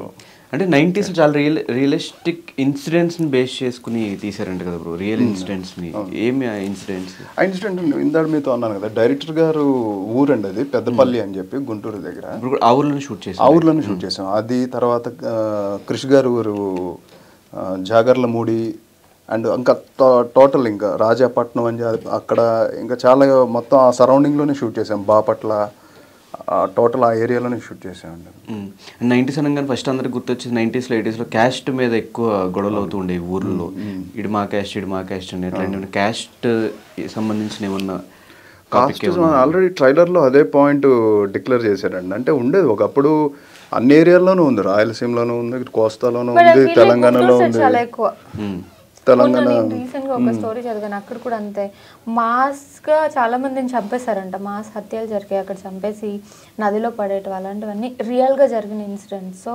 అంటే నైంటీస్ చాలా రియల్ రియలిస్టిక్ ఇన్సిడెంట్స్ని బేస్ చేసుకుని తీసారంట కదా బ్రో రియల్ ఇన్సిడెంట్స్ని ఏమి ఆ ఇన్సిడెంట్స్? ఆ ఇన్సిడెంట్ ఇందాక మీతో అన్నాను కదా డైరెక్టర్ గారు ఊరండి అది పెద్దపల్లి అని చెప్పి గుంటూరు దగ్గర. ఆ ఊర్లో షూట్ చేసి ఆ ఊర్లోనే షూట్ చేసాం అది తర్వాత కృషి గారు ఊరు జాగర్లమూడి అండ్ ఇంకా టోటల్ ఇంకా రాజాపట్నం అని అక్కడ ఇంకా చాలా మొత్తం ఆ సరౌండింగ్లోనే షూట్ చేసాం బాపట్ల టోటల్ ఆ ఏరియాలోనే షూట్ చేసామండి నైంటీస్ అనగానే ఫస్ట్ అందరికి గుర్తొచ్చింది నైంటీస్లో ఎయిటీస్లో క్యాస్ట్ మీద ఎక్కువ గొడవలు అవుతూ ఉండేవి ఊర్లో. ఇడు మా క్యాస్ట్ ఇడు మా క్యాస్ట్ అని ఎట్లాంటి క్యాస్ట్ సంబంధించిన ఏమన్నా కాస్ట్ ఆల్రెడీ ట్రైలర్లో అదే పాయింట్ డిక్లేర్ చేశారండి. అంటే ఉండేది. ఒకప్పుడు అన్ని ఏరియాల్లోనూ ఉంది. రాయలసీమలోనూ ఉంది కోస్తాలోనూ ఉంది తెలంగాణలో ఉంది. చాలా ఎక్కువ. తెలంగాణ నేను రీసెంట్గా ఒక స్టోరీ చదివాను. అక్కడ కూడా అంతే. మాస్గా చాలా మందిని చంపేశారంట. మాస్ హత్యలు జరిగాయి. అక్కడ చంపేసి నదిలో పడేయటం అలాంటివన్నీ రియల్గా జరిగిన incidents so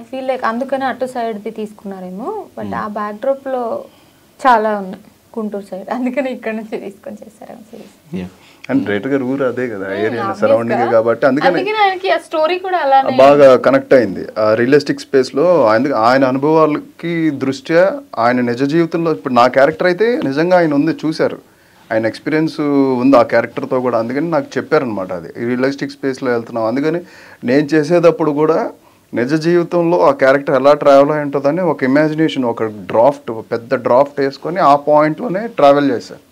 I feel like అందుకనే అటు సైడ్ ది తీసుకున్నారేమో. బట్ ఆ బ్యాక్ డ్రాప్లో చాలా ఉన్నాయి. గుంటూరు సైడ్ అందుకనే ఇక్కడ నుంచి తీసుకొని చేశారేమో సిరీస్. అండ్ రేట్ గారు ఊరు అదే కదా ఏరియా సరౌండింగ్ కాబట్టి అందుకని బాగా కనెక్ట్ అయింది. ఆ రియలిస్టిక్ స్పేస్లో ఆయన ఆయన అనుభవాలకి దృష్ట్యా ఆయన నిజ జీవితంలో ఇప్పుడు నా క్యారెక్టర్ అయితే నిజంగా ఆయన ఉంది చూశారు. ఆయన ఎక్స్పీరియన్స్ ఉంది ఆ క్యారెక్టర్తో కూడా అందుకని నాకు చెప్పారనమాట అది. రియలిస్టిక్ స్పేస్లో వెళ్తున్నాం. అందుకని నేను చేసేటప్పుడు కూడా నిజ జీవితంలో ఆ క్యారెక్టర్ ఎలా ట్రావెల్ అయి ఉంటుందని ఒక ఇమాజినేషన్ ఒక డ్రాఫ్ట్ పెద్ద డ్రాఫ్ట్ వేసుకొని ఆ పాయింట్లోనే ట్రావెల్ చేశాను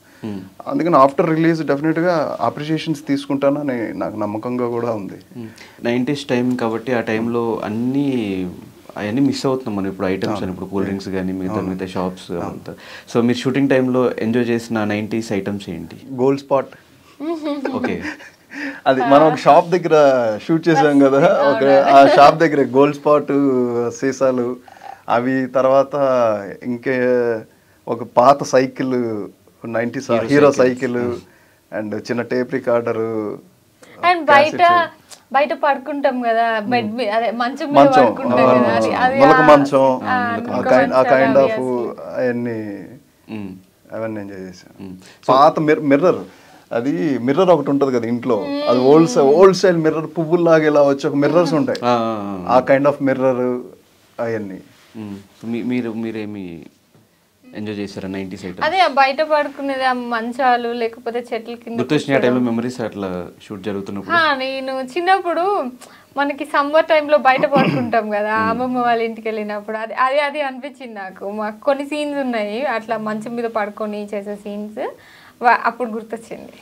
అందుకని ఆఫ్టర్ రిలీజ్ డెఫినెట్గా అప్రిషియేషన్స్ తీసుకుంటానని నాకు నమ్మకంగా కూడా ఉంది. నైంటీస్ టైం కాబట్టి ఆ టైంలో అన్నీ అవన్నీ మిస్ అవుతున్నాం మనం. ఇప్పుడు ఐటమ్స్ అని ఇప్పుడు కూల్ డ్రింక్స్ కానీ మిగతా మిగతా షాప్స్ అంతా. సో మీరు షూటింగ్ టైంలో ఎంజాయ్ చేసిన నైంటీస్ ఐటమ్స్ ఏంటి? Gold Spot. ఓకే. అది మనం ఒక షాప్ దగ్గర షూట్ చేసాం కదా. ఒక ఆ షాప్ దగ్గర గోల్డ్ స్పాట్ సీసాలు అవి తర్వాత ఇంకే ఒక పాత cycle ninety Hero cycle and చిన్న టేప్ రికార్డర్ అండ్ బయట బయట పడుకుంటాం కదా బెడ్ మీద అదే మంచం మీద మంచం. ఆ- మంచం. ఆ, ఆ నులక కైండ్ ఆఫ్. అవన్నీ మ్మ్. అవన్నీ ఎంజాయ్ చేశాను. పాత మిర్రర్ అది మిర్రర్ ఒకటి ఉంటుంది కదా ఇంట్లో. అది ఓల్డ్ ఓల్డ్ స్టైల్ మిర్రర్ పువ్వుల్లాగా ఇలా వచ్చి ఒక మిర్రర్స్ ఉంటాయి. ఆ, కైండ్ ఆఫ్ మిర్రర్ అవన్నీ. మీరు మీరేమి ఎంజాయ్ చేశారా నైంటీస్ ఐటమ్ అదే బయట పడుకునేది ఆ మంచాలు లేకపోతే చెట్ల కింద గుర్తొచ్చిన టైంలో మెమరీస్ అట్లా షూట్ జరుగుతున్నప్పుడు? ఆ, నేను చిన్నప్పుడు మనకి సమ్మర్ టైంలో బయట పడుకుంటాం కదా అమ్మమ్మ వాళ్ళ ఇంటికి వెళ్ళినప్పుడు. అది అది అది అనిపించింది నాకు. మాకు కొన్ని సీన్స్ ఉన్నాయి అట్లా మంచం మీద పడుకొని చేసే సీన్స్ అప్పుడు గుర్తొచ్చింది.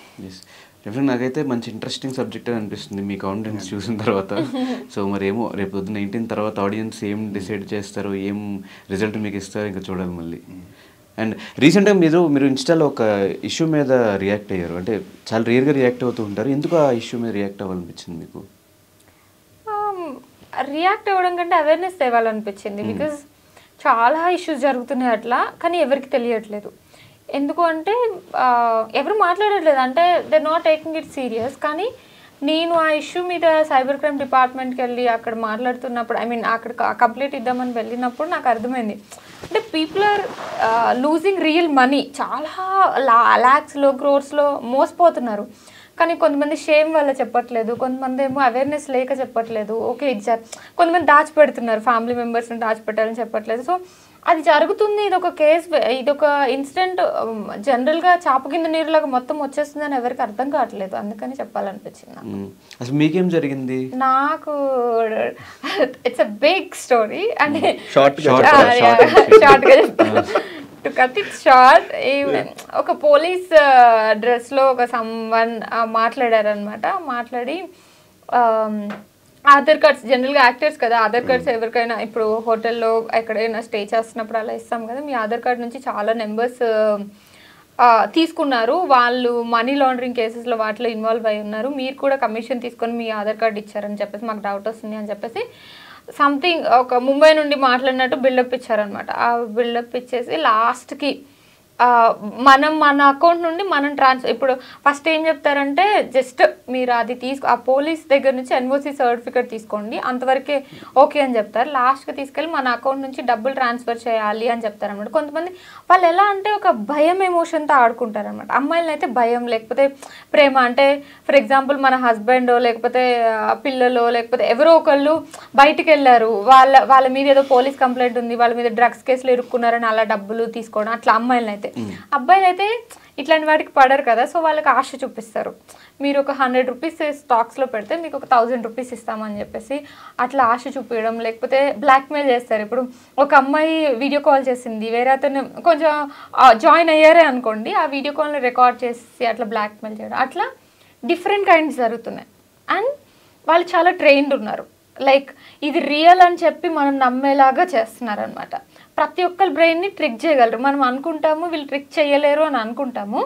డెఫినెట్ నాకైతే మంచి ఇంట్రెస్టింగ్ సబ్జెక్ట్ అని అనిపిస్తుంది మీ కాన్ఫిడెన్స్ చూసిన తర్వాత. <laughs> సో మరి ఏమో రేపు పొద్దున్న నైన్టీన్ తర్వాత ఆడియన్స్ ఏం డిసైడ్ చేస్తారో ఏం రిజల్ట్ మీకు ఇస్తారో ఇంకా చూడాలి మళ్ళీ. అండ్ రీసెంట్గా మీరు మీరు ఇన్స్టాలో ఒక ఇష్యూ మీద రియాక్ట్ అయ్యారు. అంటే చాలా రేర్గా రియాక్ట్ అవుతూ ఉంటారు. ఎందుకు ఆ ఇష్యూ మీద రియాక్ట్ అవ్వాలనిపించింది మీకు? రియాక్ట్ అవ్వడం కంటే అవేర్నెస్ తేవాలనిపించింది. బికాజ్ చాలా ఇష్యూస్ జరుగుతున్నాయి అట్లా కానీ ఎవరికి తెలియట్లేదు. ఎందుకు అంటే ఎవరు మాట్లాడట్లేదు. అంటే they not taking it serious కానీ నేను ఆ ఇష్యూ మీద సైబర్ క్రైమ్ డిపార్ట్మెంట్కి వెళ్ళి అక్కడ మాట్లాడుతున్నప్పుడు ఐ మీన్ అక్కడ కంప్లీట్ ఇద్దామని వెళ్ళినప్పుడు నాకు అర్థమైంది. అంటే people are losing real money చాలా లా ల్యాక్స్లో క్రోర్స్లో మోసపోతున్నారు. కానీ కొంతమంది షేమ్ వల్ల చెప్పట్లేదు. కొంతమంది ఏమో అవేర్నెస్ లేక చెప్పట్లేదు. ఓకే ఇచ్చారు కొంతమంది దాచిపెడుతున్నారు. ఫ్యామిలీ మెంబర్స్ని దాచిపెట్టాలని చెప్పట్లేదు. సో అది జరుగుతుంది. ఇది ఒక కేస్ ఇది ఒక ఇన్సిడెంట్ జనరల్గా చాప కింద నీరులాగా మొత్తం వచ్చేస్తుందని ఎవరికి అర్థం కావట్లేదు. అందుకని చెప్పాలనిపించింది. అసలు మీకేం జరిగింది? నాకు ఇట్స్ అ బిగ్ స్టోరీ అంటే. షార్ట్గా చెప్తాను టు కట్ ఇట్ షార్ట్ ఒక పోలీస్ డ్రెస్లో ఒక సమ్ వన్ మాట్లాడారనమాట మాట్లాడి ఆధార్ కార్డ్స్ జనరల్గా యాక్టర్స్ కదా ఆధార్ కార్డ్స్ ఎవరికైనా ఇప్పుడు హోటల్లో ఎక్కడైనా స్టే చేస్తున్నప్పుడు అలా ఇస్తాం కదా మీ ఆధార్ కార్డ్ నుంచి చాలా నెంబర్స్ తీసుకున్నారు. వాళ్ళు మనీ లాండరింగ్ కేసెస్లో వాటిలో ఇన్వాల్వ్ అయి ఉన్నారు. మీరు కూడా కమిషన్ తీసుకొని మీ ఆధార్ కార్డ్ ఇచ్చారని చెప్పేసి మాకు డౌట్ వస్తుంది అని చెప్పేసి సంథింగ్ ఒక ముంబై నుండి మాట్లాడినట్టు బిల్డప్ ఇచ్చారనమాట ఆ బిల్డప్ ఇచ్చేసి లాస్ట్కి మనం మన అకౌంట్ నుండి మనం ట్రాన్స్ఫర్ ఇప్పుడు ఫస్ట్ ఏం చెప్తారంటే జస్ట్ మీరు అది తీసుకు ఆ పోలీస్ దగ్గర నుంచి ఎన్ఓసి సర్టిఫికేట్ తీసుకోండి అంతవరకే ఓకే అని చెప్తారు. లాస్ట్కి తీసుకెళ్ళి మన అకౌంట్ నుంచి డబ్బులు ట్రాన్స్ఫర్ చేయాలి అని చెప్తారు అనమాట కొంతమంది వాళ్ళు ఎలా అంటే ఒక భయం ఎమోషన్తో ఆడుకుంటారు అనమాట అమ్మాయిలను అయితే భయం లేకపోతే ప్రేమ అంటే ఫర్ ఎగ్జాంపుల్ మన హస్బెండ్ లేకపోతే పిల్లలు లేకపోతే ఎవరో ఒకళ్ళు బయటికి వెళ్ళారు వాళ్ళ వాళ్ళ మీద ఏదో పోలీస్ కంప్లైంట్ ఉంది వాళ్ళ మీద డ్రగ్స్ కేసులు ఇరుక్కున్నారని అలా డబ్బులు తీసుకోవడం అట్లా అమ్మాయిలను అయితే అబ్బాయిలు అయితే ఇట్లాంటి వాటికి పడరు కదా సో వాళ్ళకి ఆశ చూపిస్తారు. మీరు ఒక హండ్రెడ్ రూపీస్ స్టాక్స్లో పెడితే మీకు ఒక థౌజండ్ రూపీస్ ఇస్తామని చెప్పేసి అట్లా ఆశ చూపించడం లేకపోతే బ్లాక్మెయిల్ చేస్తారు. ఇప్పుడు ఒక అమ్మాయి వీడియో కాల్ చేసింది వేరే అతను కొంచెం జాయిన్ అయ్యారే అనుకోండి ఆ వీడియో కాల్ని రికార్డ్ చేసి అట్లా బ్లాక్మెయిల్ చేయడం. అట్లా డిఫరెంట్ కైండ్స్ జరుగుతున్నాయి. అండ్ వాళ్ళు చాలా ట్రైన్డ్ ఉన్నారు. లైక్ ఇది రియల్ అని చెప్పి మనం నమ్మేలాగా చేస్తున్నారు అనమాట ప్రతి ఒక్కరి బ్రెయిన్ని ట్రిక్ చేయగలరు. మనం అనుకుంటాము వీళ్ళు ట్రిక్ చేయలేరు అని అనుకుంటాము.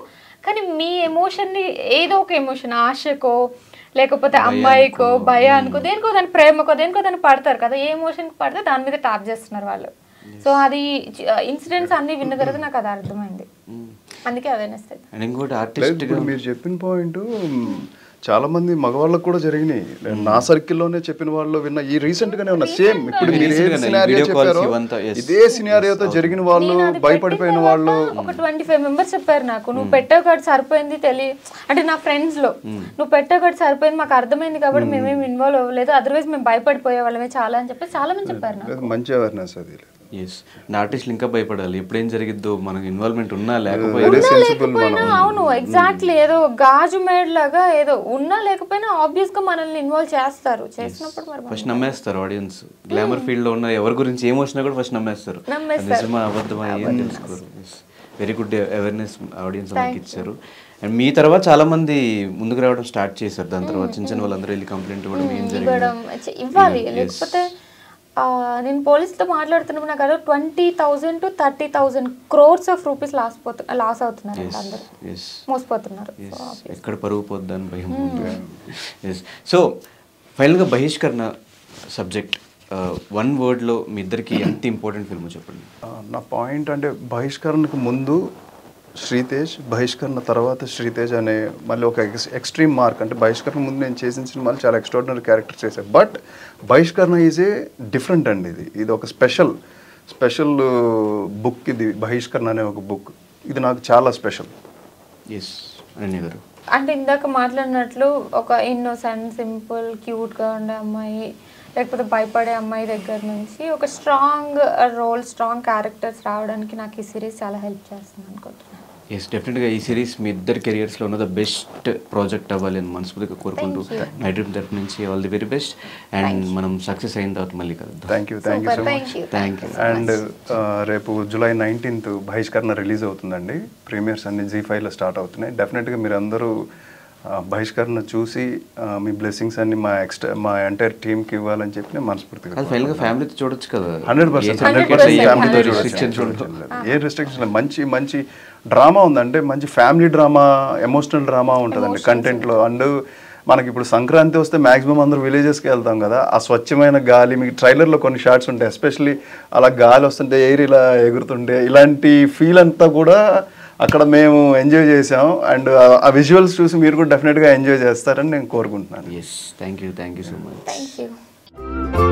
కానీ మీ ఎమోషన్ని ఏదో ఒక ఎమోషన్ ఆశకో లేకపోతే అమ్మాయికో భయానికో దేనికో దాని ప్రేమకో దేనికో దాన్ని పడతారు కదా. ఏ ఎమోషన్కి పడితే దాని మీద టాప్ చేస్తున్నారు వాళ్ళు. సో అది ఇన్సిడెంట్స్ అన్ని విన్న తర్వాత నాకు అది అర్థమైంది. అందుకే అవేర్నెస్ అండ్ ఇంకోటి ఆర్టిస్ట్ మీరు చెప్పిన పాయింట్ చాలా మంది మగవాళ్ళకు కూడా జరిగినాయి. నేను నా సర్కిల్లోనే చెప్పిన వాళ్ళు విన్న. ఈ రీసెంట్ గానే ఉన్న సేమ్ ఇప్పుడు మీరు ఏ సినారియో చెప్పారో. ఇదే సినారియోతో జరిగిన వాళ్ళు భయపడిపోయిన వాళ్ళు. ఒక ట్వంటీ ఫైవ్ మెంబర్స్ చెప్పారు నాకు. నువ్వు పెట్టావు కాబట్టి సరిపోయింది తెలియ అంటే నా ఫ్రెండ్స్లో నువ్వు పెట్టావు కాబట్టి సరిపోయింది మాకు అర్థమైంది కాబట్టి మేమేం. ఇన్వాల్వ్ అవ్వలేదు. అదర్వైజ్ మేము భయపడిపోయే వాళ్ళమే చాలా అని చెప్పి చాలా మంది చెప్పారు మంచి అవేర్నెస్ అది ఎస్ ఆర్టిస్టులు ఇంకా భయపడాలి. ఎప్పుడేం జరిగిద్దో మనకు ఇన్వాల్వ్మెంట్ ఉన్నా లేకపోయినా. సెన్సిబుల్ లేకపోయినా మనం. అవును ఎగ్జాక్ట్లీ ఏదో గాజు మేడ్ లాగా ఏదో ఉన్నా లేకపోయినా ఆబ్వియస్గా మనల్ని ఇన్వాల్వ్ చేస్తారు. చేసినప్పుడు మరి ఫస్ట్ నమ్మేస్తారు ఆడియన్స్ గ్లామర్ ఫీల్డ్లో ఉన్న ఎవరి గురించి ఏం వచ్చినా కూడా ఫస్ట్ నమ్మేస్తారు. నిజమా అబద్ధమా ఏం తెలుసుకోరు. వెరీ గుడ్ అవేర్నెస్ ఆడియన్స్ మనకి ఇచ్చారు. అండ్ మీ తర్వాత చాలా మంది ముందుకు రావడం స్టార్ట్ చేశారు. దాని తర్వాత చిన్న చిన్న వాళ్ళందరూ వెళ్ళి కంప్లైంట్ ఇవ్వడం ఏం జరిగింది. ఇవ్వాలి. లేకపోతే నేను పోలీస్తో మాట్లాడుతున్నప్పుడు నాకు అదో twenty thousand to thirty thousand crores of rupees loss పోతు లాస్ అవుతున్నారు అందరూ. మోసపోతున్నారు. ఎక్కడ పరుగు పోద్దని భయం ఎస్ సో ఫైనల్గా బహిష్కరణ సబ్జెక్ట్ వన్ వర్డ్లో మీ ఇద్దరికి ఎంత ఇంపార్టెంట్ ఫిల్మ్ చెప్పండి? నా పాయింట్ అంటే బహిష్కరణకు ముందు శ్రీతేజ్ బహిష్కరణ తర్వాత శ్రీతేజ్ అనే మళ్ళీ ఒక ఎక్స్ ఎక్స్ట్రీమ్ మార్క్. అంటే బహిష్కరణ ముందు నేను చేసిన సినిమాలు చాలా ఎక్స్ట్రాడినరీ క్యారెక్టర్స్ చేశాను but Bahishkarana is a different అండి ఇది. ఇది ఒక స్పెషల్ స్పెషల్ బుక్ ఇది. బహిష్కరణ అనే ఒక బుక్ ఇది నాకు చాలా స్పెషల్ ఎస్ గారు. అంటే ఇందాక మాట్లాడినట్లు ఒక ఇన్నోసెంట్ సింపుల్ క్యూట్గా ఉండే అమ్మాయి లేకపోతే భయపడే అమ్మాయి దగ్గర నుంచి ఒక స్ట్రాంగ్ రోల్ స్ట్రాంగ్ క్యారెక్టర్స్ రావడానికి నాకు ఈ సిరీస్ చాలా హెల్ప్ చేస్తుంది అనుకుంటున్నాను. ఎస్ డెఫినెట్గా ఈ సిరీస్ మీ ఇద్దరు కెరియర్స్లో ఉన్న ద బెస్ట్ ప్రాజెక్ట్ అవ్వాలి అని మనస్ఫూర్తిగా కోరుకుంటూ మై డ్రీమ్ తరఫు నుంచి all the very best and మనం సక్సెస్ అయిన తర్వాత మళ్ళీ కలుద్దాం. Thank you thank you so much thank you and రేపు జూలై నైన్టీన్త్ బహిష్కరణ రిలీజ్ అవుతుందండి. ప్రీమియర్స్ అన్ని జీ ఫైవ్లో స్టార్ట్ అవుతున్నాయి. డెఫినెట్గా మీరు అందరూ బహిష్కరణ చూసి మీ బ్లెస్సింగ్స్ అన్ని మా ఎక్స్ట్రా మా ఎంటైర్ టీమ్కి ఇవ్వాలని చెప్పి నేను మనస్ఫూర్తిగా అది ఫైనల్గా ఫ్యామిలీతో చూడొచ్చు కదా. హండ్రెడ్ పర్సెంట్ ఏ- హండ్రెడ్ 100% పర్సెంట్ ఫ్యామిలీతో restrictions చూడొచ్చు. ఉండవు. ఏ రిస్ట్రిక్షన్స్ లేదు. మంచి మంచి డ్రామా ఉందంటే మంచి ఫ్యామిలీ డ్రామా ఎమోషనల్ డ్రామా ఉంటుందండి. కంటెంట్లో అండ్ మనకి ఇప్పుడు సంక్రాంతి వస్తే మాక్సిమం అందరూ విలేజెస్కి వెళ్తాం కదా. ఆ స్వచ్ఛమైన గాలి మీకు ట్రైలర్లో కొన్ని షార్ట్స్ ఉంటాయి. ఎస్పెషల్లీ అలా గాలి వస్తుంటే ఎయిర్ ఇలా ఎగురుతుంటే ఇలాంటి ఫీల్ అంతా కూడా అక్కడ మేము ఎంజాయ్ చేసాం అండ్ ఆ విజువల్స్ చూసి మీరు కూడా డెఫినెట్గా ఎంజాయ్ చేస్తారని నేను కోరుకుంటున్నాను. Yes thank you thank you so much thank you